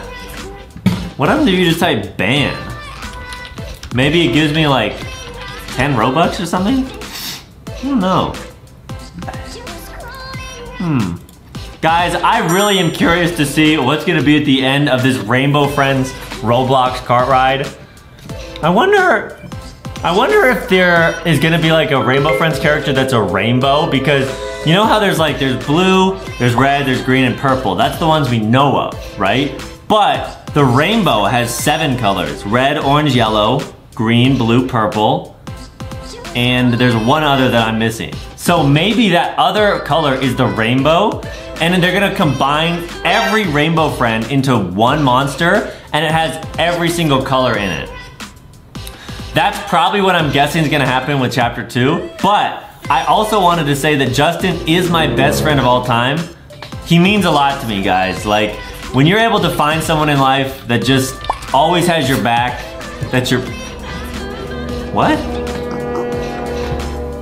What happens if you just type ban? Maybe it gives me like 10 Robux or something? I don't know. Hmm. Guys, I really am curious to see what's gonna be at the end of this Rainbow Friends Roblox cart ride. I wonder, I wonder if there is gonna be like a Rainbow Friends character that's a rainbow because you know how there's like, there's blue, there's red, there's green and purple. That's the ones we know of, right? But the rainbow has seven colors, red, orange, yellow, green, blue, purple, and there's one other that I'm missing. So maybe that other color is the rainbow, and they're gonna combine every rainbow friend into one monster, and it has every single color in it. That's probably what I'm guessing is gonna happen with chapter two, but I also wanted to say that Justin is my best friend of all time. He means a lot to me, guys. Like, when you're able to find someone in life that just always has your back, that you're, what?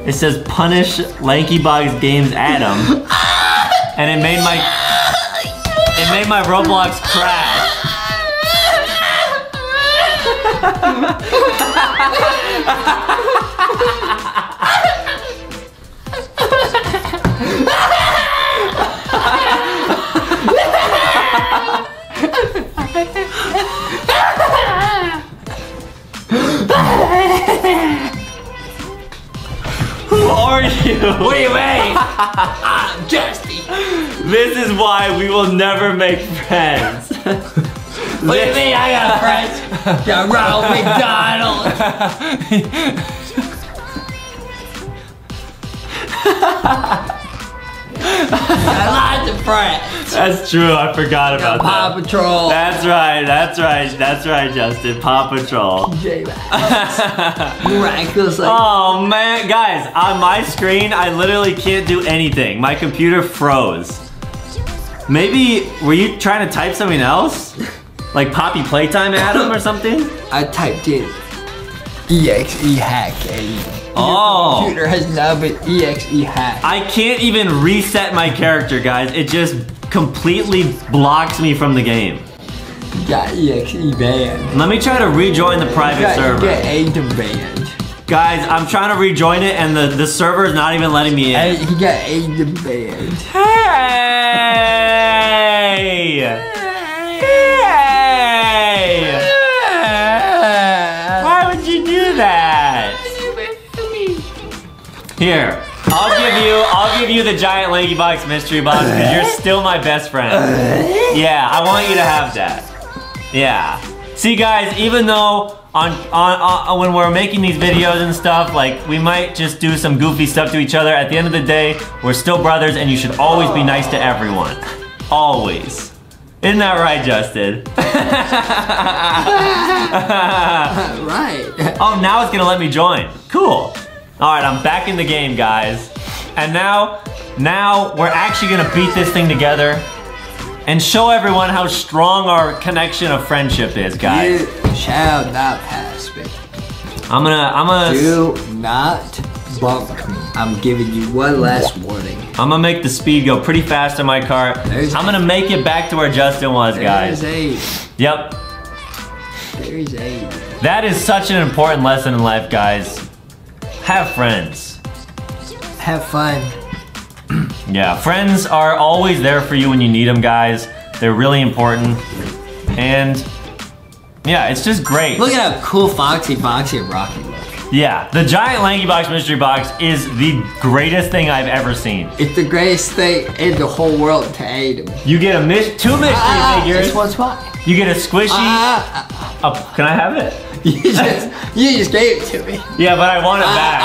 It says punish Lanky Games Adam. and it made my it made my Roblox crash. Who are you? What do you mean? I'm Justy. This is why we will never make friends. What do you mean I got friends? Got Ronald McDonald. I lots to friends. That's true. I forgot about Paw that. Patrol. That's right. That's right. That's right, Justin. Paw Patrol. Miraculously. Oh man, guys, on my screen, I literally can't do anything. My computer froze. Maybe were you trying to type something else? Like Poppy Playtime Adam or something? I typed in EXE hack and Oh. computer has now been EXE hacked. I can't even reset my character, guys. It just completely blocks me from the game. You got EXE banned. Let me try to rejoin the private You got, you server. get ADA banned. Guys, I'm trying to rejoin it and the, the server is not even letting me in. And he got banned. Hey! Hey! Why would you do that? Here, I'll give you, I'll give you the giant LankyBox mystery box because you're still my best friend. Yeah, I want you to have that. Yeah. See, guys, even though on, on, on when we're making these videos and stuff, like we might just do some goofy stuff to each other. At the end of the day, we're still brothers, and you should always be nice to everyone. Always. Isn't that right, Justin? right. Oh, now it's gonna let me join. Cool. All right, I'm back in the game, guys. And now, now we're actually gonna beat this thing together and show everyone how strong our connection of friendship is, guys. You shall not pass me. I'm gonna, I'm gonna, Do not bump. I'm giving you one last warning. I'm gonna make the speed go pretty fast in my car. There's- I'm gonna make it back to where Justin was, guys. Yep. There's aid. That is such an important lesson in life, guys. Have friends. Have fun. Yeah, friends are always there for you when you need them, guys. They're really important. And yeah, it's just great. Look at how cool Foxy, Foxy, and Rocky. Yeah, the giant LankyBox mystery box is the greatest thing I've ever seen. It's the greatest thing in the whole world to aid him. You get a mis- two mystery Ah, figures. Just one spot. You get a squishy. Ah, ah, can I have it? you just, you just gave it to me. Yeah, but I want it back.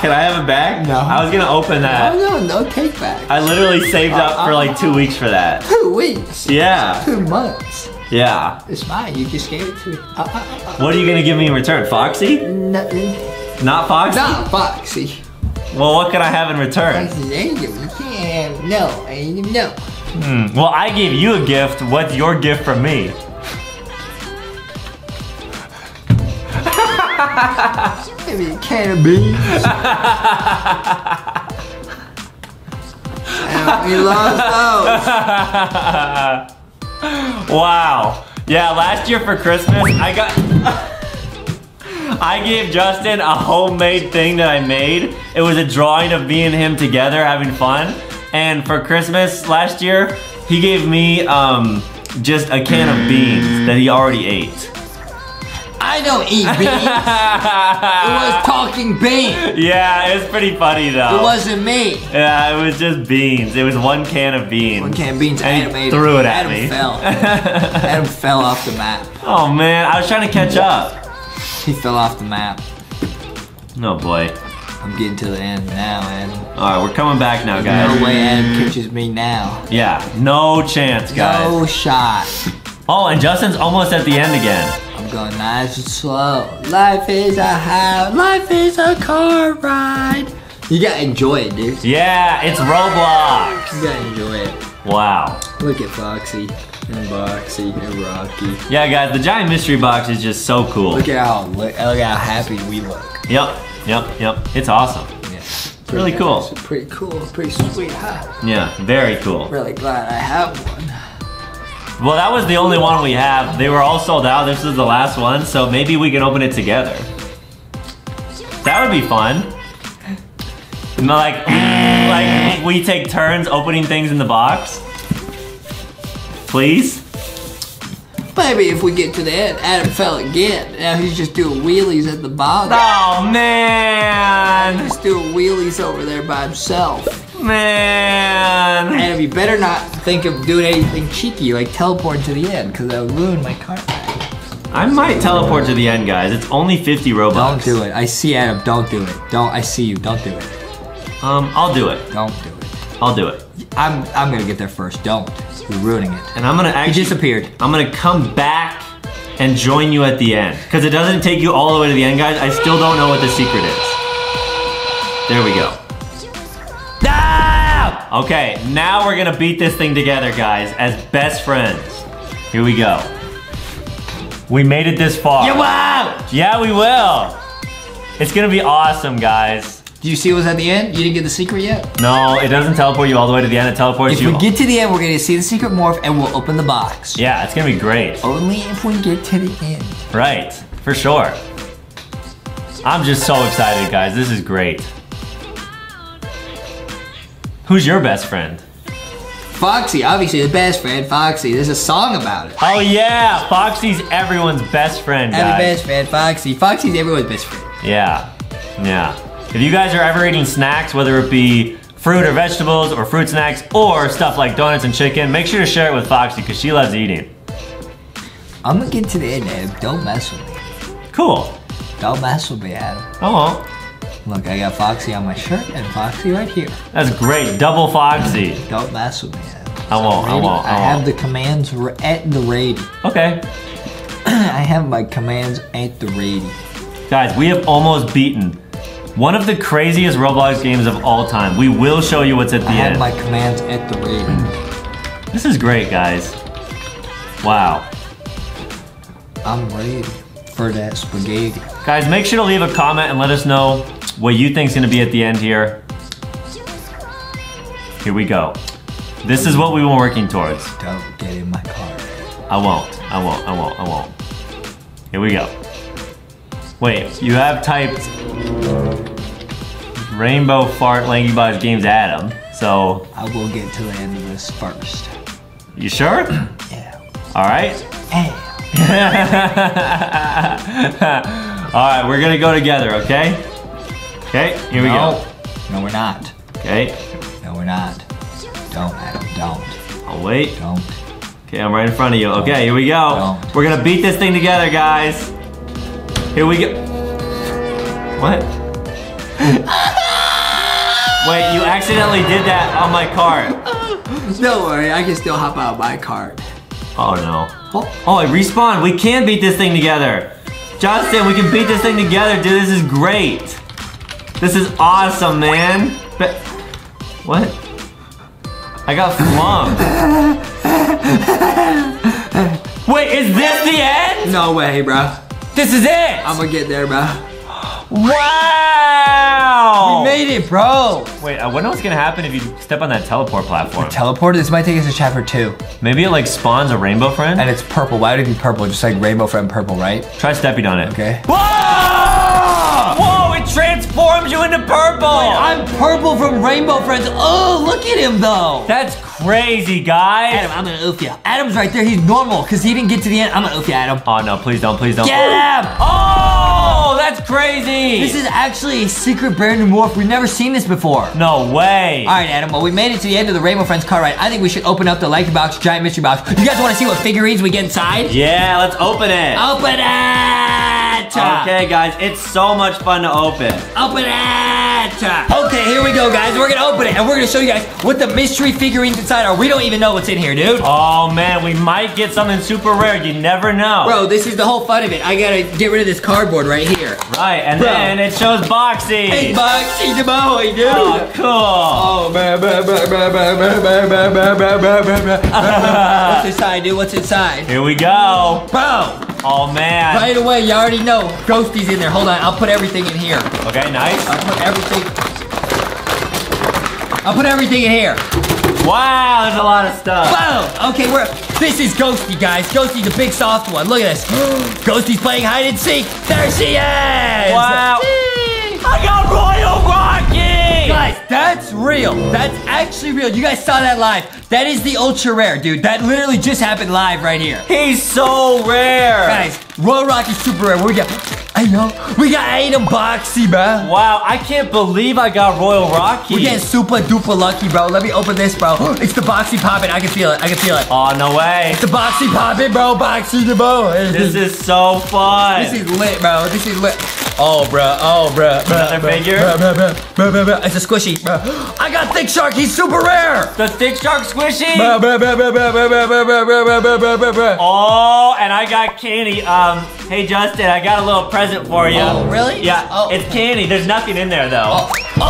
Can I have it back? No. I was gonna open that. Oh no, no take back. I literally saved up for like two weeks for that. Two weeks. Yeah, Two months. Yeah. It's mine. You just gave it to me. Ah, ah, ah, What are you gonna give me in return? Foxy? Nothing. Not Foxy? Not Foxy. Well, what can I have in return? Foxy's angel. You can't have no. Ain't no. Hmm. Well, I gave you a gift. What's your gift from me? Maybe a can of beans. and we lost those. wow. Yeah, last year for Christmas, I got. I gave Justin a homemade thing that I made. It was a drawing of me and him together having fun. And for Christmas last year, he gave me um, just a can of beans that he already ate. I don't eat beans. it was talking beans. Yeah, it was pretty funny though. It wasn't me. Yeah, it was just beans. It was one can of beans. One can of beans. And Adam threw it at Adam me. fell. Adam fell off the map. Oh man, I was trying to catch up. He fell off the map. Oh boy. I'm getting to the end now, Adam. All right, we're coming back now, guys. No way Adam catches me now. Yeah, no chance, guys. No shot. Oh, and Justin's almost at the end again. I'm going nice and slow. Life is a house. Life is a car ride. You gotta enjoy it, dude. Yeah, it's Roblox. You gotta enjoy it. Wow. Look at Foxy and Boxy and Rocky. Yeah, guys, the giant mystery box is just so cool. Look at how look, look at how happy we look. Yep, yep, yep. It's awesome. Yeah. Really cool. It's pretty cool. Pretty sweet, huh? Yeah, very cool. Really glad I have one. Well, that was the only one we have. They were all sold out. This is the last one, so maybe we can open it together. That would be fun. Like, like we take turns opening things in the box. Please? Maybe if we get to the end, Adam fell again. Now he's just doing wheelies at the bottom. Oh man, He's doing wheelies over there by himself. Man. Adam, you better not think of doing anything cheeky like teleporting to the end, because that would ruin my card. I might teleport to the end, guys. It's only 50 Robux. Don't do it. I see Adam. Don't do it. Don't. I see you. Don't do it. Um, I'll do it. Don't do it. I'll do it. I'm. I'm gonna get there first. Don't. You're ruining it. And I'm gonna He actually disappeared. I'm gonna come back and join you at the end. Because it doesn't take you all the way to the end, guys. I still don't know what the secret is. There we go. Okay, now we're gonna beat this thing together, guys, as best friends. Here we go. We made it this far. You won't. Yeah, we will. It's gonna be awesome, guys. Do you see what's at the end? You didn't get the secret yet. No, it doesn't teleport you all the way to the end. It teleports If you. we get to the end, we're gonna see the secret morph, and we'll open the box. yeah, it's gonna be great. Only if we get to the end. Right, for sure. I'm just so excited, guys. This is great. Who's your best friend? Foxy, obviously the best friend. Foxy. There's a song about it. Oh yeah, Foxy's everyone's best friend, Every guys. best friend, Foxy. Foxy's everyone's best friend. Yeah, yeah. If you guys are ever eating snacks, whether it be fruit or vegetables or fruit snacks or stuff like donuts and chicken, make sure to share it with Foxy because she loves eating. I'm gonna get to the end, Adam. Don't mess with me. Cool. Don't mess with me, Adam. I won't. Look, I got Foxy on my shirt and Foxy right here. That's great. Double Foxy. Don't mess with me, I won't. I won't. I I have won't. the commands at the ready. Okay. I have my commands at the ready. Guys, we have almost beaten one of the craziest Roblox games of all time. We will show you what's at the end. I have my commands at the ready. This is great, guys. Wow. I'm ready for that spaghetti. Guys, make sure to leave a comment and let us know what you think's gonna be at the end here. Here we go. This is what we've been working towards. Don't get in my car. I won't. I won't. I won't. I won't. Here we go. Wait, you have typed Rainbow Fart Lanky Games Adam. So, I will get to the end of this first. you sure? Yeah. All right. Hey. All right, we're gonna go together, okay? Okay, here we no. No, we're not. Okay, No, we're not. Don't, Adam. Don't. I'll wait. Don't. Okay, I'm right in front of you. Okay, here we go. Don't. We're gonna beat this thing together, guys. Here we go. What? Wait, you accidentally did that on my cart. Don't worry, I can still hop out of my cart. Oh no. Oh, oh it respawned. We can beat this thing together. Justin, we can beat this thing together, dude. This is great. This is awesome, man. But what? I got flung. Wait, is this the end? No way, bro. This is it. I'm gonna get there, bro. wow. We made it, bro. Wait, I wonder what's gonna happen if you step on that teleport platform. Teleport. This might take us to chapter two, Maybe it like spawns a rainbow friend. and it's purple. Why would it be purple? Just like rainbow friend purple, right? Try stepping on it. Okay. Whoa! Whoa! It transforms you into purple. I'm purple from Rainbow Friends. Oh, look at him though. That's crazy, guys. Adam, I'm gonna oof you. Adam's right there. He's normal because he didn't get to the end. I'm gonna oof you, Adam. Oh no, please don't, please don't. Get him! Oh, that's crazy. This is actually a secret brand new morph. We've never seen this before. no way. All right, Adam. Well, we made it to the end of the Rainbow Friends car ride. I think we should open up the Lucky Box, giant mystery box. You guys want to see what figurines we get inside? Yeah, let's open it. Open it! Okay, guys, it's so much fun to open. Open it! Okay, here we go, guys. We're gonna open it, and we're gonna show you guys what the mystery figurines inside are. We don't even know what's in here, dude. Oh man, we might get something super rare. You never know. Bro, this is the whole fun of it. I gotta get rid of this cardboard right here. Right, and Bro. then it shows Boxy. Hey, Boxy the boy, dude. Oh, cool. Oh, man, man, man, man, man, man, man, man, man, man, man, man, man. What's inside, dude? What's inside? Here we go. Bro, Oh man. right away, you already know. Ghosty's in there. Hold on, I'll put everything in here. Okay, nice. I'll put everything. I'll put everything in here. Wow, there's a lot of stuff. Boom! Okay, we're. This is Ghosty, guys. Ghosty's the big soft one. Look at this. Ghosty's playing hide and seek. There she is! Wow. I got Royal Rocky. Guys, that's real. That's actually real. You guys saw that live. That is the ultra rare, dude. That literally just happened live right here. He's so rare. Guys, Royal Rocky super rare. We got, I know, we got Adam Boxy, bro. Wow, I can't believe I got Royal Rocky. We getting super duper lucky, bro. Let me open this, bro. It's the Boxy popping. I can feel it. I can feel it. Oh, no way. It's the Boxy popping, bro. Boxy the bro. This is so fun. This is lit, bro. This is lit. Oh, bro. Oh, bro. bro Another bro, figure? Bro, bro, bro, bro, bro, bro. It's a squishy, bro. I got Thick Shark. He's super rare. the Thick Shark Squishy. Bro, bro, bro, bro, bro, bro, bro, bro, bro, bro, bro, bro, bro, bro. Oh, and I got candy. Um, hey Justin, I got a little present for you. Oh, really? Yeah, Oh. it's candy. There's nothing in there though. Oh. Oh!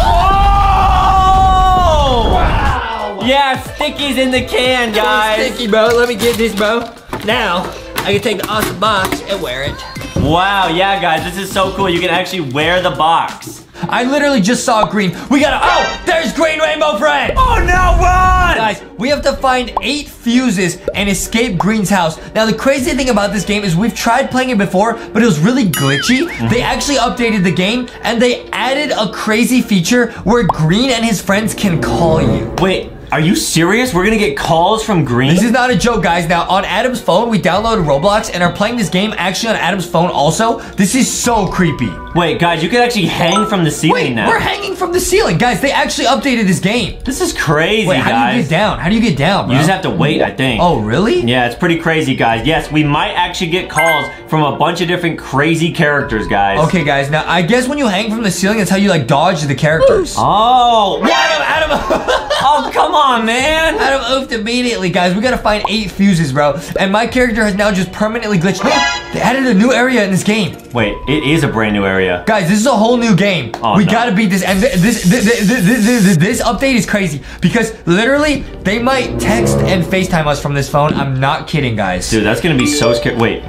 Wow. Yeah, stickies in the can, guys. Sticky, bro. Let me get this, bro. Now, I can take the awesome box and wear it. Wow, yeah, guys, this is so cool. You can actually wear the box. I literally just saw green. We gotta, oh, there's green rainbow friend. Oh no, run! Guys, we have to find eight fuses and escape Green's house. Now, the crazy thing about this game is we've tried playing it before, but it was really glitchy. Mm-hmm. They actually updated the game and they added a crazy feature where Green and his friends can call you. Wait, are you serious? We're gonna get calls from Green? This is not a joke, guys. Now, on Adam's phone, we downloaded Roblox and are playing this game actually on Adam's phone also. This is so creepy. Wait, guys, you can actually hang from the ceiling Wait, now. we're hanging from the ceiling. Guys, they actually updated this game. this is crazy, Wait, how do you get down? How do you get down, bro? You just have to wait, I think. Oh, really? Yeah, it's pretty crazy, guys. Yes, we might actually get calls from a bunch of different crazy characters, guys. Okay, guys. Now, I guess when you hang from the ceiling, that's how you like dodge the characters. Oh, Adam, Adam, oh, come on, man. Adam oofed immediately, guys. We gotta find eight fuses, bro. And my character has now just permanently glitched. they added a new area in this game, Wait, it is a brand new area. guys. This is a whole new game. Oh, we no. gotta beat this. And th- this, th- th- th- th- th- th- this update is crazy because literally they might text and FaceTime us from this phone. I'm not kidding, guys. Dude, that's gonna be so scary. Wait,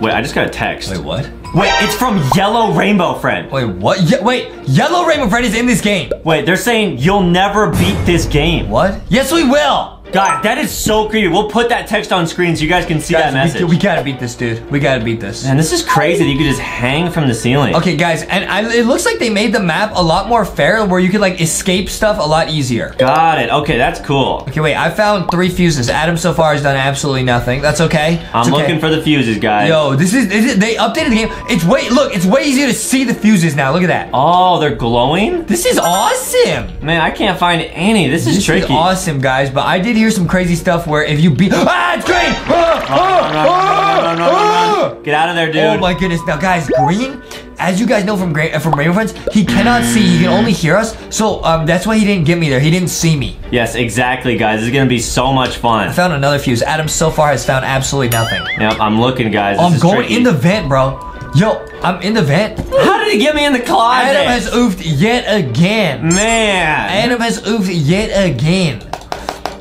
wait, I just got a text. Wait, what? Wait, it's from Yellow Rainbow Friend. Wait, what? Ye- wait, Yellow Rainbow Friend is in this game. Wait, they're saying you'll never beat this game. What? Yes, we will. God, that is so creepy. We'll put that text on screen so you guys can see that Guys, message. we, we gotta beat this, dude. We gotta beat this. Man, this is crazy that you could just hang from the ceiling. Okay, guys, and I, it looks like they made the map a lot more fair, where you could like escape stuff a lot easier. Got it. Okay, that's cool. Okay, wait, I found three fuses. Adam so far has done absolutely nothing. That's okay. I'm okay. looking for the fuses, guys. Yo, this is, is they updated the game. It's way look, it's way easier to see the fuses now. Look at that. Oh, they're glowing? This is awesome. Man, I can't find any. This is This tricky. is awesome, guys. But I did hear some crazy stuff where if you beat ah, it's green. Ah, ah, ah. Get out of there, dude. Oh my goodness! Now, guys, Green, as you guys know from Gra- from Rainbow Friends, he cannot see. He can only hear us. So um, that's why he didn't get me there. He didn't see me. Yes, exactly, guys. This is gonna be so much fun. I found another fuse. Adam so far has found absolutely nothing. Yep, I'm looking, guys. This I'm going tricky. in the vent, bro. Yo, I'm in the vent. How did he get me in the closet? Adam has oofed yet again. Man. Adam has oofed yet again.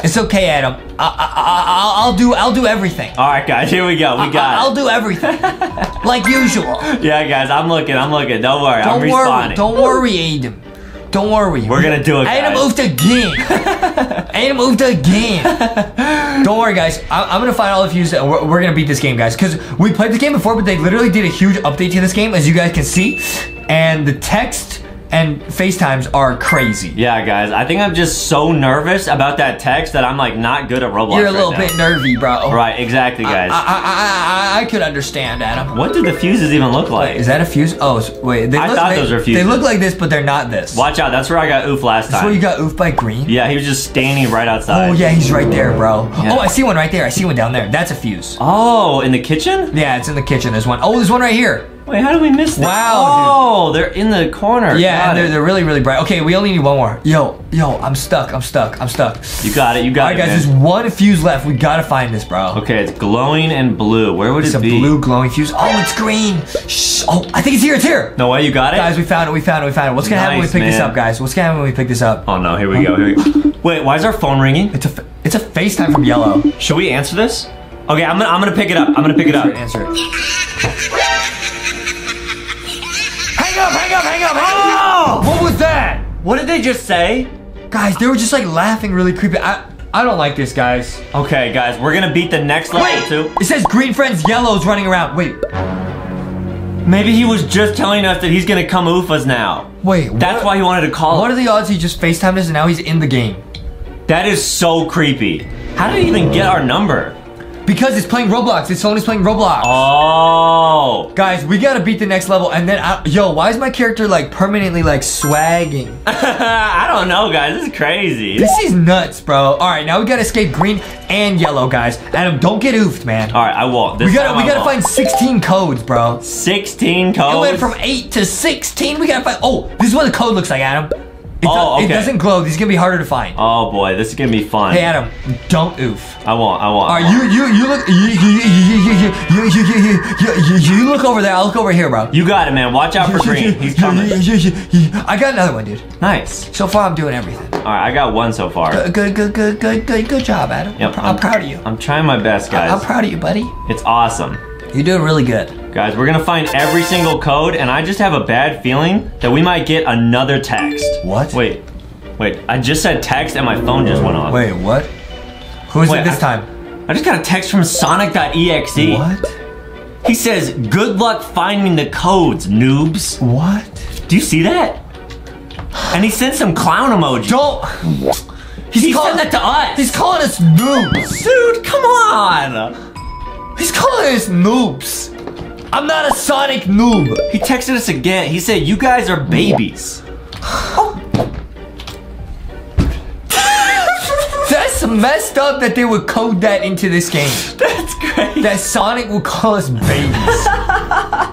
It's okay, Adam. I, I, I, I'll do. I'll do everything. All right, guys. Here we go. We I, got I'll do everything, like usual. Yeah, guys. I'm looking. I'm looking. Don't worry. I'm Don't worry. responding. Don't worry, Adam. Don't worry. We're gonna do it, Adam guys. moved again. Adam moved again. Don't worry, guys. I, I'm gonna find all the fuses we're, we're gonna beat this game, guys. Because we played this game before, but they literally did a huge update to this game, as you guys can see. And the text and FaceTimes are crazy. Yeah, guys, I think I'm just so nervous about that text that I'm like not good at Roblox. You're a little now. bit nervy, bro. Right, exactly, guys. I, I, I, I, I could understand, Adam. what do the fuses even look like? Is that a fuse? Oh, wait. They I look, thought they, those were fuses. They look like this, but they're not this. Watch out, that's where I got oof last That's where you got oof by green? Yeah, he was just standing right outside. Oh, yeah, he's right there, bro. Yeah. Oh, I see one right there. I see one down there. That's a fuse. Oh, in the kitchen? Yeah, it's in the kitchen. There's one. Oh, there's one right here. Wait, how do we miss that? Wow, Oh, they're in the corner. Yeah, and they're, they're really, really bright. Okay, we only need one more. Yo, yo, I'm stuck. I'm stuck. I'm stuck. You got it, you got All right, it. guys, man. there's one fuse left. We gotta find this, bro. Okay, it's glowing and blue. Where would It's it a be? blue glowing fuse. Oh, it's green. Shh. Oh, I think it's here. It's here. No way, you got it? Guys, we found it. We found it. We found it. What's gonna happen when we Nice, pick this up, guys? What's gonna happen when we pick this up? oh no, here we go. Here we go. Wait, why is our phone ringing? It's a it's a FaceTime from Yellow. Should we answer this? Okay, I'm gonna I'm gonna pick it up. I'm gonna pick it up. Answer it. Hang up! Hang up! Hang up! Up! What was that? What did they just say? Guys, they were just like laughing really creepy. I I don't like this, guys. Okay, guys, we're gonna beat the next level Wait! too. It says green friends, yellows running around. Wait, Maybe he was just telling us that he's gonna come oof us now. wait. That's what, why he wanted to call What us. are the odds he just FaceTimed us and now he's in the game? That is so creepy. How did he even get our number? Because it's playing Roblox. His phone is playing Roblox. Oh. Guys, we gotta beat the next level, and then I, yo, why is my character like permanently like swagging? I don't know, guys. This is crazy. This is nuts, bro. All right, now we gotta escape green and yellow, guys. Adam, don't get oofed, man. All right, I won't. This We gotta we I gotta won't. find 16 codes, bro. 16 codes. It went from eight to 16. We gotta find. Oh, this is what the code looks like, Adam. It, oh, okay. it doesn't glow. These are gonna be harder to find. Oh boy, this is gonna be fun. Hey Adam, don't oof. I won't. I won't. Are you you you look you you you you you you, you, you look over there. I'll look over here, bro. You got it, man. Watch out for green. He's coming. I got another one, dude. Nice. So far, I'm doing everything. All right, I got one so far. Good, good, good, good, good, good job, Adam. Yep, I'm, I'm proud of you. I'm trying my best, guys. I'm proud of you, buddy. It's awesome. You're doing really good. Guys, we're gonna find every single code, and I just have a bad feeling that we might get another text. What? Wait, wait. I just said text, and my phone just went off. Wait, what? Who is Wait, it this I- time? I just got a text from Sonic.exe. What? He says, "Good luck finding the codes, noobs." What? Do you see that? And he sent some clown emoji. Don't. he calling- sent that to us. He's calling us noobs. Dude, come on. He's calling us noobs. I'm not a Sonic noob. He texted us again. He said, "You guys are babies." That's messed up that they would code that into this game. That's great. That Sonic will call us babies.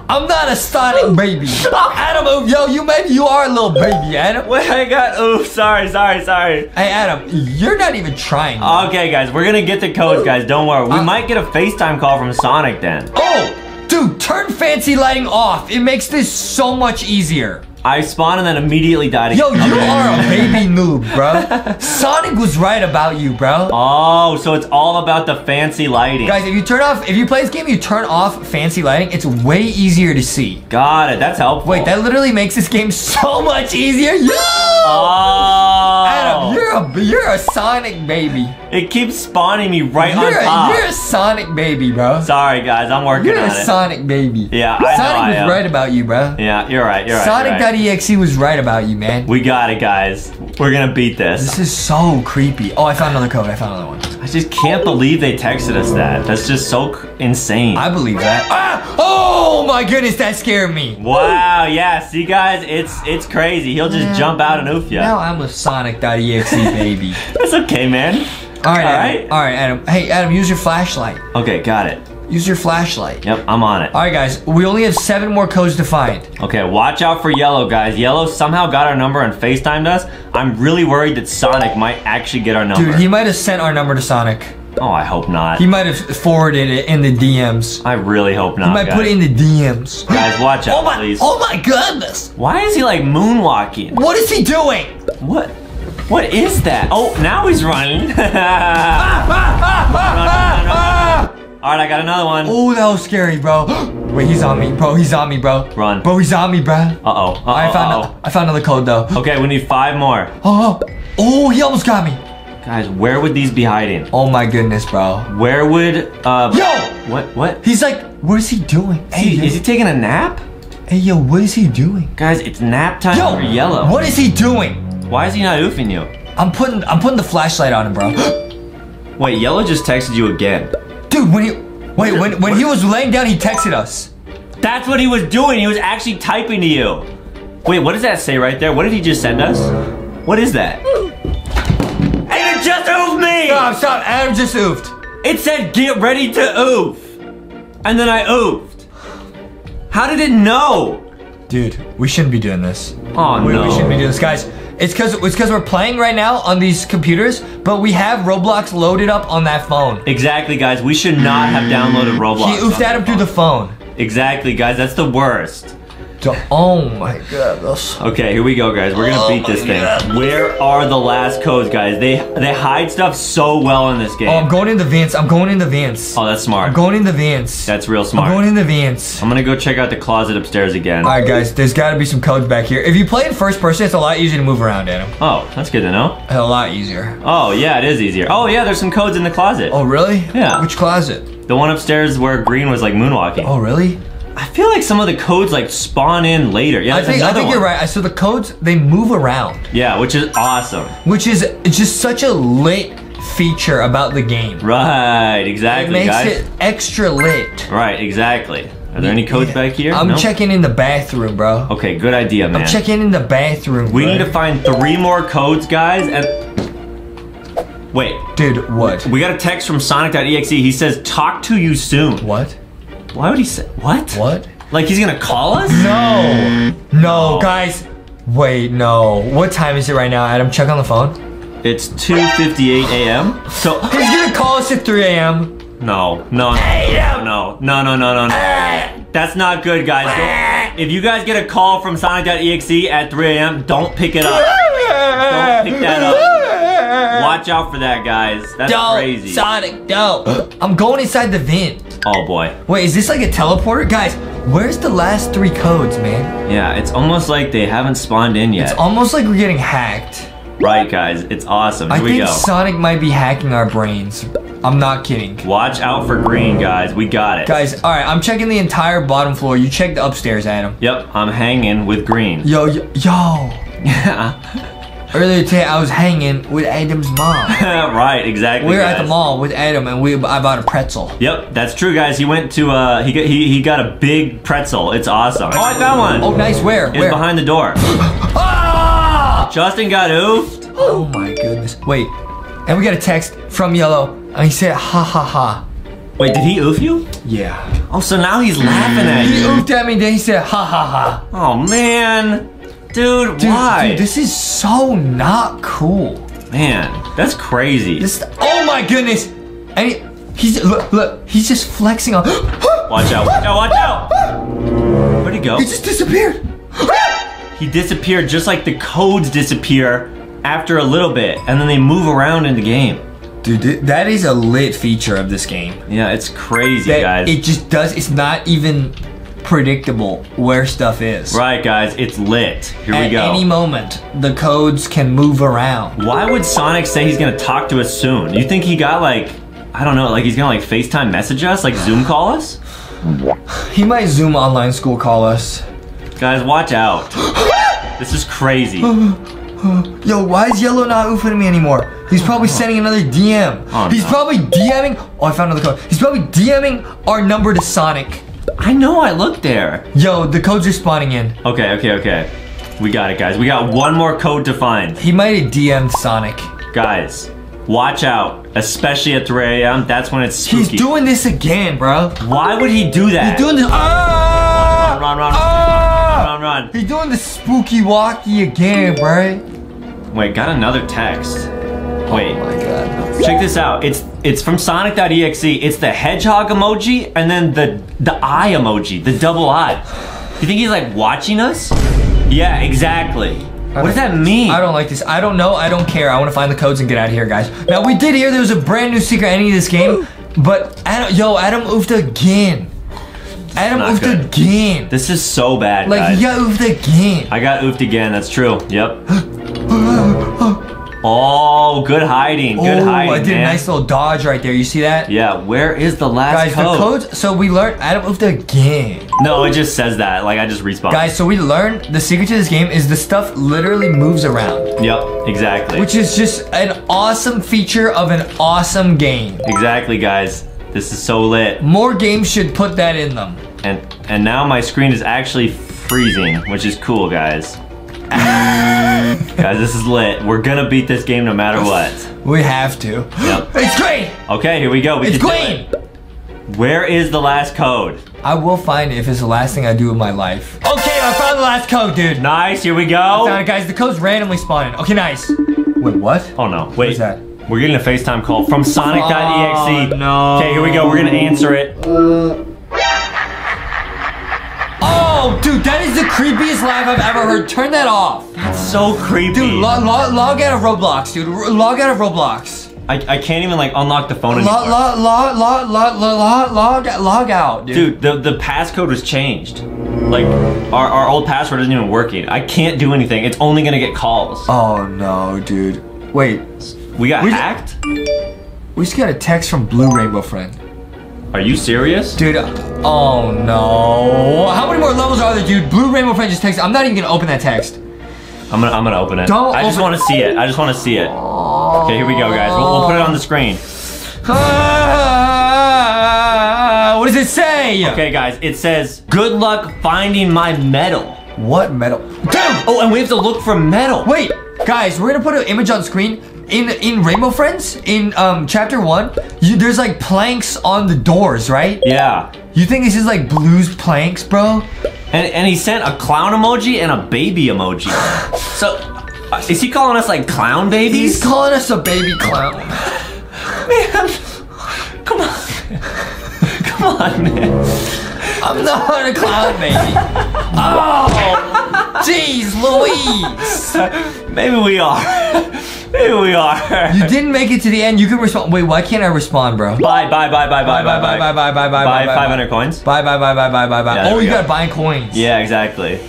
I'm not a Sonic baby. Adam, oh, yo, you maybe you are a little baby, Adam. Wait, I got. oh, sorry, sorry, sorry. Hey, Adam, you're not even trying. Okay, guys, we're gonna get the codes, guys. Don't worry. We Uh, might get a FaceTime call from Sonic then. Oh, dude, turn fancy lighting off. It makes this so much easier. I spawned and then immediately died Yo, again. you are a baby noob, bro. Sonic was right about you, bro. Oh, so it's all about the fancy lighting. Guys, if you turn off, if you play this game, you turn off fancy lighting, it's way easier to see. Got it. That's helpful. Wait, that literally makes this game so much easier. Yo! Oh. Adam, you're a you're a Sonic baby. It keeps spawning me right You're on a, top. you're a Sonic baby, bro. Sorry, guys. I'm working on it. You're a. Sonic baby. Yeah, I know Sonic I was right about you, bro. Yeah, you're right. You're right. you're Sonic.exe was right about you, man. We got it, guys. We're gonna beat this. This is so creepy. Oh, I found another code. I found another one. I just can't believe they texted us that. That's just so insane. I believe that. Ah! Oh my goodness, that scared me. wow. Yeah. See, guys, it's it's crazy. He'll just jump out and oof you. Now I'm a Sonic.exe baby. That's okay, man. All right, All Adam. right. All right, Adam. Hey, Adam, use your flashlight. Okay, got it. Use your flashlight. Yep, I'm on it. All right, guys. We only have seven more codes to find. Okay, watch out for Yellow, guys. Yellow somehow got our number and FaceTimed us. I'm really worried that Sonic might actually get our number. Dude, he might have sent our number to Sonic. oh, I hope not. He might have forwarded it in the DMs. I really hope not. He might guys. put it in the DMs. Guys, watch out, Oh my! please. Oh my goodness! Why is he like moonwalking? What is he doing? What? What is that? Oh, now he's running. All right, I got another one. Oh, that was scary, bro. Wait, he's on me, bro. He's on me, bro. Run. bro. He's on me, bro. Uh oh. Uh oh. I found. I found another code though. Okay, we need five more. Oh, oh, he almost got me. Guys, where would these be hiding? Oh my goodness, bro. Where would uh? Yo! What? What? He's like, what is he doing? Is he, is he taking a nap? Hey, yo, what is he doing? Guys, it's nap time Yo, for yellow. what is he doing? Why is he not oofing you? I'm putting I'm putting the flashlight on him, bro. Wait, yellow just texted you again. Dude, when he wait when when he was laying down, he texted us. That's what he was doing. He was actually typing to you. Wait, what does that say right there? What did he just send us? What is that? And it just oofed me! Stop, stop. Adam just oofed. It said get ready to oof. And then I oofed. How did it know? Dude, we shouldn't be doing this. Oh, we, no. we shouldn't be doing this, guys. It's because it's because we're playing right now on these computers, but we have Roblox loaded up on that phone. Exactly, guys. We should not have downloaded Roblox. He oofed at him that through the phone. phone. Exactly, guys. That's the worst. Oh my goodness. Okay, here we go, guys. We're gonna Oh beat this thing. God. Where are the last codes, guys? They they hide stuff so well in this oh, game. Oh, I'm going in the vents. I'm going in the vents. Oh, that's smart. I'm going in the vents. That's real smart. I'm going in the vents. I'm gonna go check out the closet upstairs again. All right, guys. There's got to be some codes back here. If you play in first person, it's a lot easier to move around, Adam. Oh, that's good to know. A lot easier. Oh, yeah, it is easier. Oh, yeah, there's some codes in the closet. Oh, really? Yeah. Which closet? The one upstairs where Green was like moonwalking. Oh, really? I feel like some of the codes like spawn in later. Yeah, I think I think you're right. So the codes they move around, Yeah, which is awesome. which is just such a lit feature about the game. Right, It exactly, makes guys. it extra lit. Right, exactly. Are there any codes back here? I'm No? checking in the bathroom, bro. Okay, good idea, man. I'm checking in the bathroom. We bro. need to find three more codes, guys, and wait. Dude, what? We got a text from Sonic.exe. He says, "Talk to you soon." What? Why would he say what? What? Like he's gonna call us? No, no, guys. Wait, no. What time is it right now, Adam? Check on the phone. It's 2:58 a.m. So he's gonna call us at 3 a.m. No, no, no, no, no, no, no, no. That's not good, guys. Don't, if you guys get a call from Sonic.exe at 3 a.m., don't pick it up. Don't pick that up. Watch out for that, guys. That's don't, crazy. Sonic, don't. I'm going inside the vent. Oh boy. Wait, is this like a teleporter? Guys, where's the last three codes, man? Yeah, it's almost like they haven't spawned in yet. It's almost like we're getting hacked. right, guys. It's awesome. Here I we think. Sonic might be hacking our brains. I'm not kidding. Watch out for green, guys. We got it. Guys, all right, I'm checking the entire bottom floor. You check the upstairs, Adam. Yep, I'm hanging with green. Yo, yo, yo. Yeah. Earlier today, I was hanging with Adam's mom. right, exactly. We were at the mall with Adam, and we I bought a pretzel. Yep, that's true, guys. He went to uh, he got he, he got a big pretzel. It's awesome. Oh, I found one. Oh, nice. Where? it's Where? behind the door. Ah! Justin got oofed. Oh my goodness. Wait, and we got a text from Yellow, and he said, "Ha ha ha." Wait, did he oof you? Yeah. Oh, so now he's laughing at He you. oofed at me, then he said, "Ha ha ha." Oh man, dude, Dude, why? dude, this is so not cool. man, that's crazy. This. Oh my goodness. And he, he's look, look. He's just flexing on. Watch out! Watch out! Watch out! Where'd he go? He just disappeared. He disappeared just like the codes disappear after a little bit, and then they move around in the game. Dude, that is a lit feature of this game. Yeah, it's crazy, That guys. it just does. It's not even predictable where stuff is. right, guys, it's lit. Here At we go. any moment, the codes can move around. Why would Sonic say he's gonna talk to us soon? You think he got like, I don't know, like he's gonna like FaceTime message us, like Zoom call us? He might Zoom online school call us. Guys, watch out. this is crazy. Yo, why is Yellow not oofing at me anymore? He's probably sending another DM. Oh, He's no. probably DMing. Oh, I found another code. He's probably DMing our number to Sonic. I know I looked there. Yo, the codes are spawning in. Okay, okay, okay. We got it, guys. We got one more code to find. He might have DM'd Sonic. Guys, watch out. Especially at 3 a.m. That's when it's spooky. He's doing this again, bro. Why would he do that? He's doing this. Ah! Run, run, run. Ah! Run, run. He's doing the spooky walkie again, bro. Wait, got another text. Wait. Oh my god. Check this out. It's it's from Sonic.exe. It's the hedgehog emoji and then the the eye emoji, the double eye. You think he's like watching us? Yeah, exactly. What does that mean? I don't like this. I don't know. I don't care. I want to find the codes and get out of here, guys. Now we did hear there was a brand new secret ending to this game, but Adam, yo, Adam oofed again. Adam oofed good. again. This is so bad, Like guys. he got oofed again. I got oofed again. That's true. Yep. Oh, good hiding. Good oh, hiding. I did man. a nice little dodge right there. You see that? Yeah, where is the last Guys, code? the codes. So we learned. Adam moved again. No, it just says that. Like I just respawned. Guys, so we learned the secret to this game is the stuff literally moves around, Yep, exactly. which is just an awesome feature of an awesome game. exactly, guys. This is so lit. More games should put that in them. And and now my screen is actually freezing, which is cool, guys. guys, this is lit. We're gonna beat this game no matter what. We have to. Yep. It's green. Okay, here we go. We It's green. it. Where is the last code? I will find it if it's the last thing I do in my life. Okay, I found the last code, dude. Nice, here we Found go. it, guys. The code's randomly spawning. Okay, nice. Wait, what? Oh no, wait. is that? We're getting a FaceTime call from Sonic.exe. Oh, no. Okay, here we go. We're gonna answer it. Uh, Oh, dude, that is the creepiest laugh I've ever heard. Turn that off. That's so creepy. Dude, log, log, log out of Roblox, dude. R- log out of Roblox. I, I can't even like unlock the phone anymore. Log, log, log, log, log, log, log, log out, dude. Dude, the, the passcode was changed. Like, our, our old password isn't even working. I can't do anything. It's only gonna get calls. Oh no, dude. Wait, We got we- hacked? we just got a text from Blue Rainbow Friend. Are you serious? Dude, oh no. How many more levels are there, dude? Blue Rainbow Friend just texted. I'm not even gonna open that text. I'm gonna I'm gonna open it. Don't I just to see it. I just want to see it. Okay, here we go, guys. We'll, we'll put it on the screen. Ah, what does it say? Okay, guys. It says, "Good luck finding my medal." What metal? Dude! Oh, and we have to look for metal. Wait, guys, we're gonna put an image on screen. In in Rainbow Friends, in um chapter one, you, there's like planks on the doors, right? Yeah. You think this is like Blue's planks, bro? And and he sent a clown emoji and a baby emoji. So, uh, is he calling us like clown babies? He's calling us a baby clown. Man, come on. Come on, man. I'm not a clown baby. Oh, jeez, Louise. Maybe we are. Maybe we are. You didn't make it to the end. You can respond. Wait, why can't I respond, bro? Bye, bye, bye, bye, bye, bye, bye, bye, bye, bye, bye, Buy bye, 500 coins? Bye, bye, bye, bye, bye, bye, bye. Oh, we you gotta buy coins. Yeah, exactly.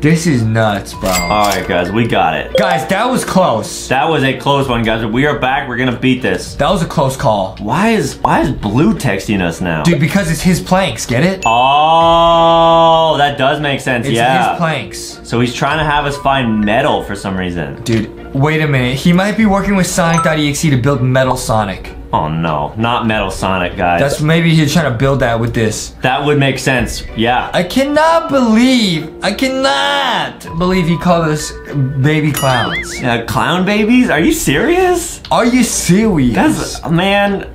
This is nuts, bro. All right, guys, we got it. Guys, that was close. That was a close one, guys. We are back. We're gonna beat this. That was a close call. Why is Why is Blue texting us now? Dude, because it's his planks, get it? Oh, that does make sense. It's yeah. his planks. So he's trying to have us find metal for some reason. Dude, wait a minute. He might be working with Sonic.exe to build Metal Sonic. Oh no, not Metal Sonic, guys. That's maybe he's trying to build that with this. that would make sense. Yeah. I cannot believe, I cannot believe he called us baby clowns. Uh, clown babies? Are you serious? Are you serious? That's man.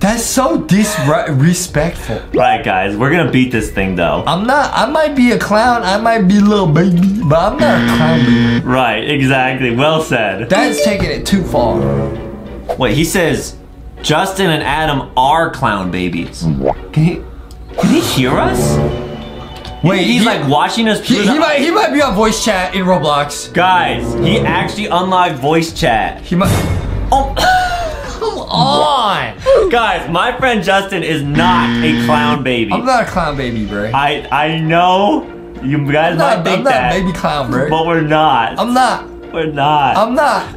That's so disrespectful. Right, guys, we're gonna beat this thing though. I'm not, I might be a clown, I might be a little baby, but I'm not a clown baby. Right, exactly. Well said. That's taking it too far. Wait, he says Justin and Adam are clown babies. Can he? Can he hear us? Wait, he's he- like watching us. He, he might, he might be on voice chat in Roblox. Guys, he actually unlocked voice chat. He might, Oh, come on. guys, my friend Justin is not a clown baby. I'm not a clown baby, bro. I I know you guys I'm might not, think I'm not that, baby clown, bro. but we're not. I'm not. we're not. I'm not.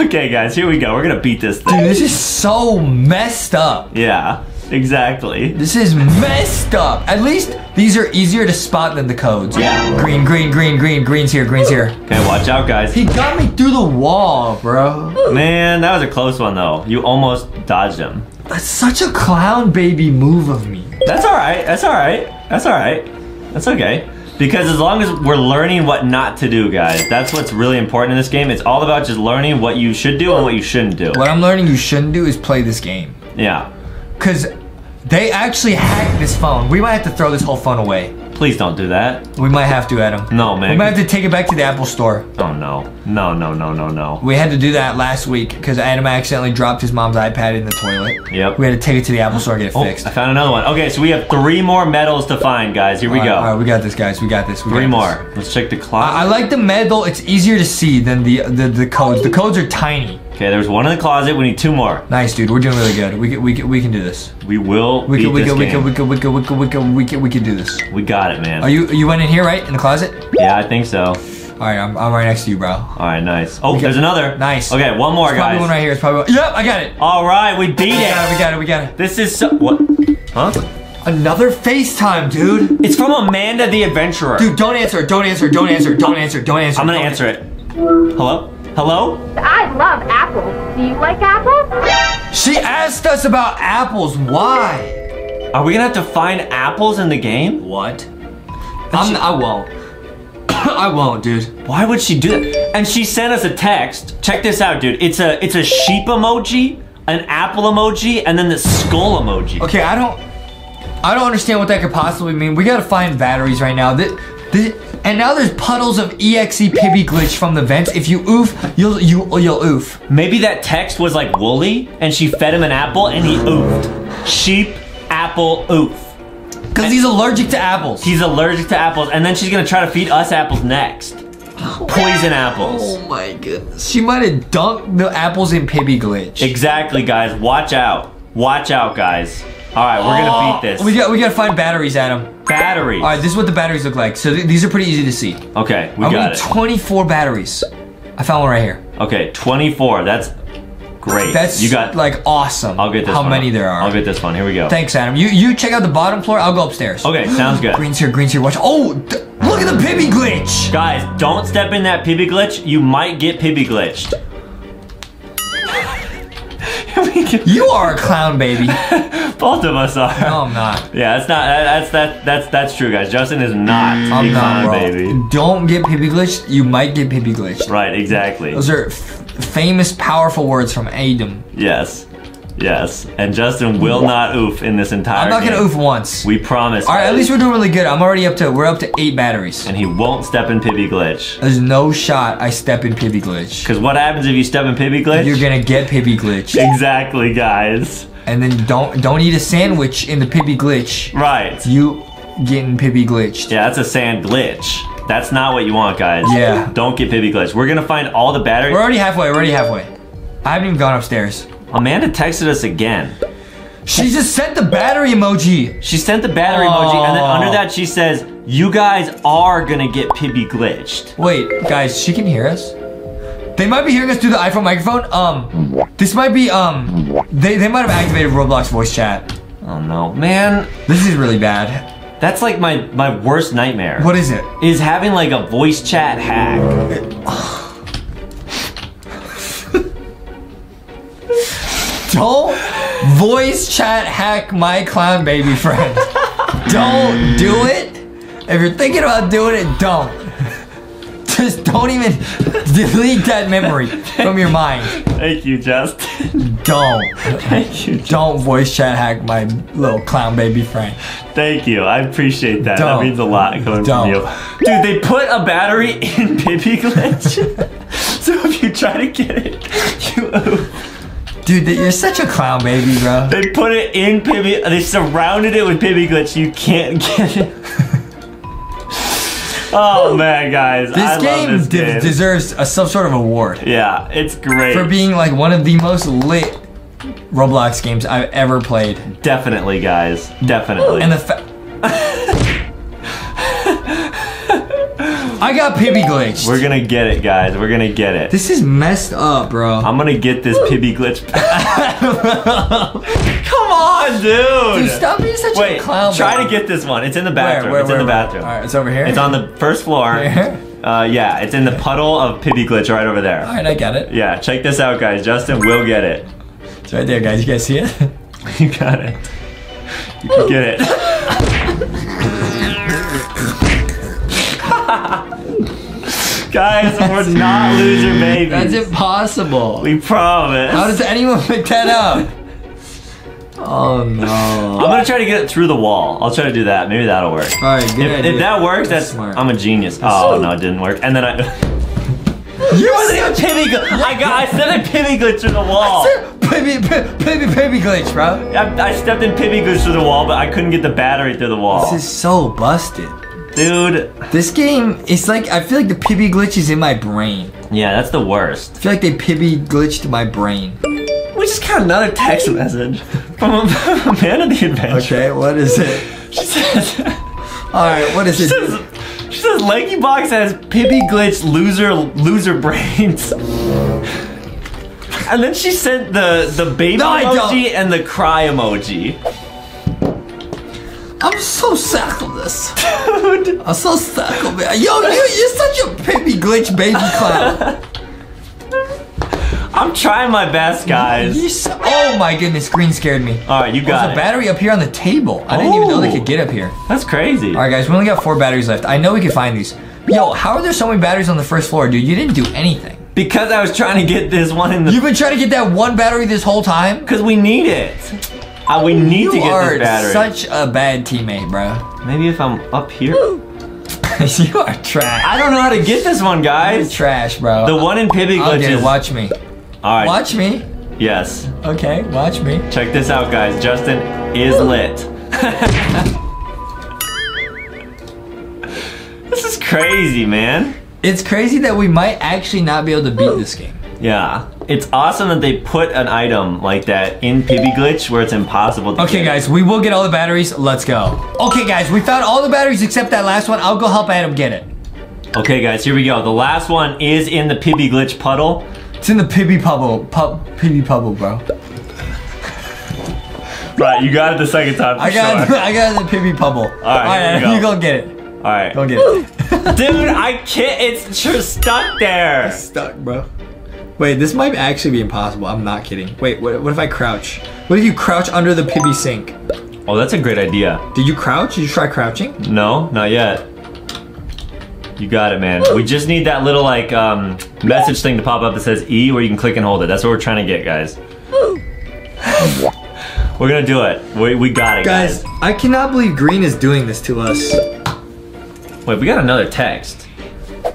okay, guys, here we go. We're gonna beat this thing. Dude, thing. this is so messed up. Yeah, exactly. This is messed up. At least these are easier to spot than the codes. Yeah. Green, green, green, green, green's here, green's here. Okay, watch out, guys. He got me through the wall, bro. Man, that was a close one though. You almost dodged him. That's such a clown baby move of me. That's all right. That's all right. That's all right. That's okay. Because as long as we're learning what not to do, guys, that's what's really important in this game. It's all about just learning what you should do and what you shouldn't do. What I'm learning you shouldn't do is play this game. Yeah. Cause they actually hacked this phone. We might have to throw this whole phone away. Please don't do that. We might have to, Adam. No, man. We might have to take it back to the Apple store. Oh no. No, no, no, no, no. We had to do that last week because Adam accidentally dropped his mom's iPad in the toilet. Yep. We had to take it to the Apple store and get it Oh, fixed. I found another one. Okay, so we have three more medals to find, guys. Here we All go. right, all right, we got this, guys. We got this. We Three got this. more. Let's check the clock. I, I like the medal. It's easier to see than the, the the codes. The codes are tiny. Okay, there's one in the closet. We need two more. Nice, dude. We're doing really good. We can we can, we can do this. We will We beat can we this can we can we can we can we can we can we can we can do this. We got it, man. Are you you went in here right in the closet? Yeah, I think so. All right, I'm, I'm right next to you, bro. All right, nice. Oh, there's another. Nice. Okay, one more, There's probably guys. one right here. It's probably one. Yep, I got it. All right, we beat We got it. it. We got it. We got it. This is so. What? Huh? Another FaceTime, dude. It's from Amanda the Adventurer. Dude, don't answer. Don't answer. Don't answer. Don't answer. Don't answer. I'm gonna don't answer it. Hello? Hello? I love apples. Do you like apples? She asked us about apples. Why? Are we gonna have to find apples in the game? What? I'm, I won't. I won't, dude. Why would she do that? And she sent us a text. Check this out, dude. It's a it's a sheep emoji, an apple emoji, and then the skull emoji. Okay, I don't. I don't understand what that could possibly mean. We gotta find batteries right now. This, this, and now there's puddles of exe pibby glitch from the vents. If you oof, you'll you you'll oof. Maybe that text was like Wooly, and she fed him an apple, and he oofed. Sheep, apple, oof. Cause he's allergic to apples. He's allergic to apples, and then she's gonna try to feed us apples next. Poison apples. Oh my goodness. She might have dunked the apples in pibby glitch. Exactly, guys. Watch out. Watch out, guys. All right, we're gonna beat oh. this. We got we gotta find batteries, Adam. batteries. All right, this is what the batteries look like. So th- these are pretty easy to see. Okay, we got it. I got need it. 24 batteries. I found one right here. Okay, 24. That's great. That's you got. like awesome. I'll get this. How one. many there are? I'll get this one. Here we go. Thanks, Adam. You you check out the bottom floor. I'll go upstairs. Okay, sounds good. Green's here. Green's here. Watch. Oh, look at the pibby glitch. Guys, don't step in that pibby glitch. You might get pibby glitched. You are a clown, baby. Both of us are. No, I'm not. Yeah, that's not. That's that. That's that's true, guys. Justin is not I'm a not, clown baby. Don't get pibby glitched. You might get pibby glitched. Right, exactly. Those are f- famous, powerful words from Adam. Yes, yes. And Justin will not oof in this entire. I'm not gonna oof once. We promise. All right, at least we're doing really good. I'm already up to. We're up to eight batteries. And he won't step in pibby glitch. There's no shot I step in pibby glitch. Because what happens if you step in pibby glitch? You're gonna get pibby glitch, Exactly, guys. and then don't don't eat a sandwich in the pibby glitch. Right. You getting pibby glitched. Yeah, that's a sand glitch. That's not what you want, guys. Yeah. Don't get pibby glitch. We're gonna find all the batteries. We're already halfway. We're already halfway. I haven't even gone upstairs. Amanda texted us again. She just sent the battery emoji. She sent the battery emoji, and then under that she says, "You guys are gonna get pibby glitched." Wait, guys, she can hear us. They might be hearing us through the iPhone microphone. Um, this might be um, they they might have activated Roblox voice chat. Oh no, man, This is really bad. that's like my my worst nightmare. What is it? is having like a voice chat hack? Don't voice chat hack my clown baby friend. don't do it. If you're thinking about doing it, don't. Just don't even delete that memory from your mind. Thank you, Justin. Don't. Thank you. Don't voice chat hack my little clown baby friend. Thank you. I appreciate that. Don't. That means a lot coming Don't. from you. Dude, they put a battery in Pibby Glitch. so if you try to get it, you Dude, you're such a clown baby, bro. They put it in Pibby. They surrounded it with Pibby Glitch. You can't get it. oh man, guys. This I love game, this de- game. deserves a, some sort of award yeah, it's great. for being like one of the most lit Roblox games I've ever played. Definitely, guys. Definitely. And the fa- I got Pibby glitched. We're gonna get it, guys. We're gonna get it. this is messed up, bro. I'm gonna get this Pibby Glitch. Come on, dude. Dude, stop being such Wait, a clown. try baby. to get this one. It's in the bathroom. where, it's where, in the where? bathroom. All right, it's over here. It's on the first floor. Here? Uh, yeah, it's in the puddle of Pibby Glitch right over there. All right, I got it. Yeah, check this out, guys. Justin will get it. It's right there, guys. You guys see it? You got it. You can get it. guys, we're not loser babies. That's impossible. We promise. How does anyone pick that up? Oh no. I'm gonna try to get it through the wall. I'll try to do that. Maybe that'll work. All right, good If, idea. if that works, That's that's, smart. I'm a genius. Oh no, it didn't work. And then I. you wasn't even pibby. Gl- I got. I stepped in pibby glitch through the wall. Baby, baby, baby, baby glitch, bro. I, I stepped in pibby glitch through the wall, but I couldn't get the battery through the wall. This is so busted. Dude, This game is like I feel like the pibby glitch is in my brain. yeah, that's the worst. I feel like they pibby glitched my brain. We just got another text message from Amanda the Adventurer. Okay, what is it? She says, All right, what is she it? says, She says LankyBox has Pibby Glitch loser loser brains. And then she sent the the baby No, emoji and the cry emoji. I'm so sick of this. Dude. I'm so sick of it. Yo, you, you're such a baby glitch baby clown. I'm trying my best, guys. So- oh my goodness, green scared me. All right, you There's got a battery up here on the table. I didn't even know they could get up here. That's crazy. All right, guys, we only got four batteries left. I know we can find these. Yo, how are there so many batteries on the first floor, dude? You didn't do anything. Because I was trying to get this one in the. You've been trying to get that one battery this whole time. Because we need it. Uh, we need you to get this battery. You are such a bad teammate, bro. Maybe if I'm up here. you are trash. I don't know how to get this one, You're guys. trash, bro. The one in Pibby I'll Glitch get it. is. Watch me. All right. Watch me. Yes. Okay, watch me. Check this out, guys. Justin is lit. this is crazy, man. It's crazy that we might actually not be able to beat this game. Yeah. It's awesome that they put an item like that in Pibby Glitch where it's impossible to Okay, get. guys, we will get all the batteries. Let's go. Okay, guys, we found all the batteries except that last one. I'll go help Adam get it. Okay, guys, here we go. The last one is in the Pibby Glitch puddle. It's in the Pibby Pubble. Pub, Pibby Pubble, bro. Right, you got it the second time. I got, sure. I got it in the Pibby Pubble. All right, here we go. you go get it. All right. Go get it. Dude, I can't. It's just stuck there. Stuck, bro. Wait, this might actually be impossible. I'm not kidding. Wait, what, what if I crouch? What if you crouch under the Pibby sink? Oh, that's a great idea. Did you crouch? Did you try crouching? No, not yet. You got it, man. We just need that little like um, message thing to pop up that says E where you can click and hold it. That's what we're trying to get, guys. we're gonna do it. We, we got it, guys. Guys, I cannot believe Green is doing this to us. Wait, we got another text.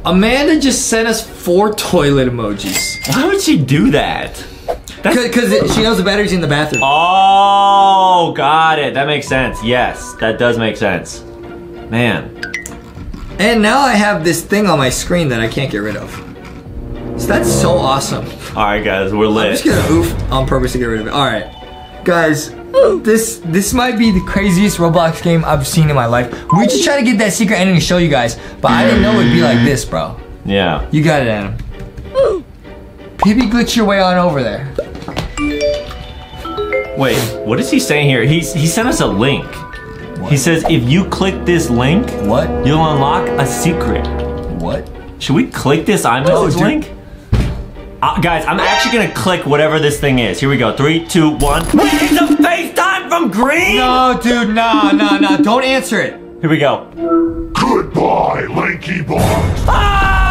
Amanda just sent us four toilet emojis. Why would she do that? Because she knows the battery's in the bathroom. Oh, got it. That makes sense. Yes, that does make sense. Man. And now I have this thing on my screen that I can't get rid of. So that's so awesome. All right, guys, we're lit. I'm just gonna oof on purpose to get rid of it. All right, guys, this this might be the craziest Roblox game I've seen in my life. We just try to get that secret ending to show you guys, but I didn't know it'd be like this, bro. Yeah. You got it, Adam. Pibby glitch your way on over there. Wait, what is he saying here? He's he sent us a link. He says if you click this link, What? you'll unlock a secret. What? Should we click this iMessage dude. link? Uh, guys, I'm actually gonna click whatever this thing is. Here we go. Three, two, one. Wait, it's a FaceTime from Green. No, dude, no, no, no. Don't answer it. Here we go. Goodbye, LankyBox. Ah!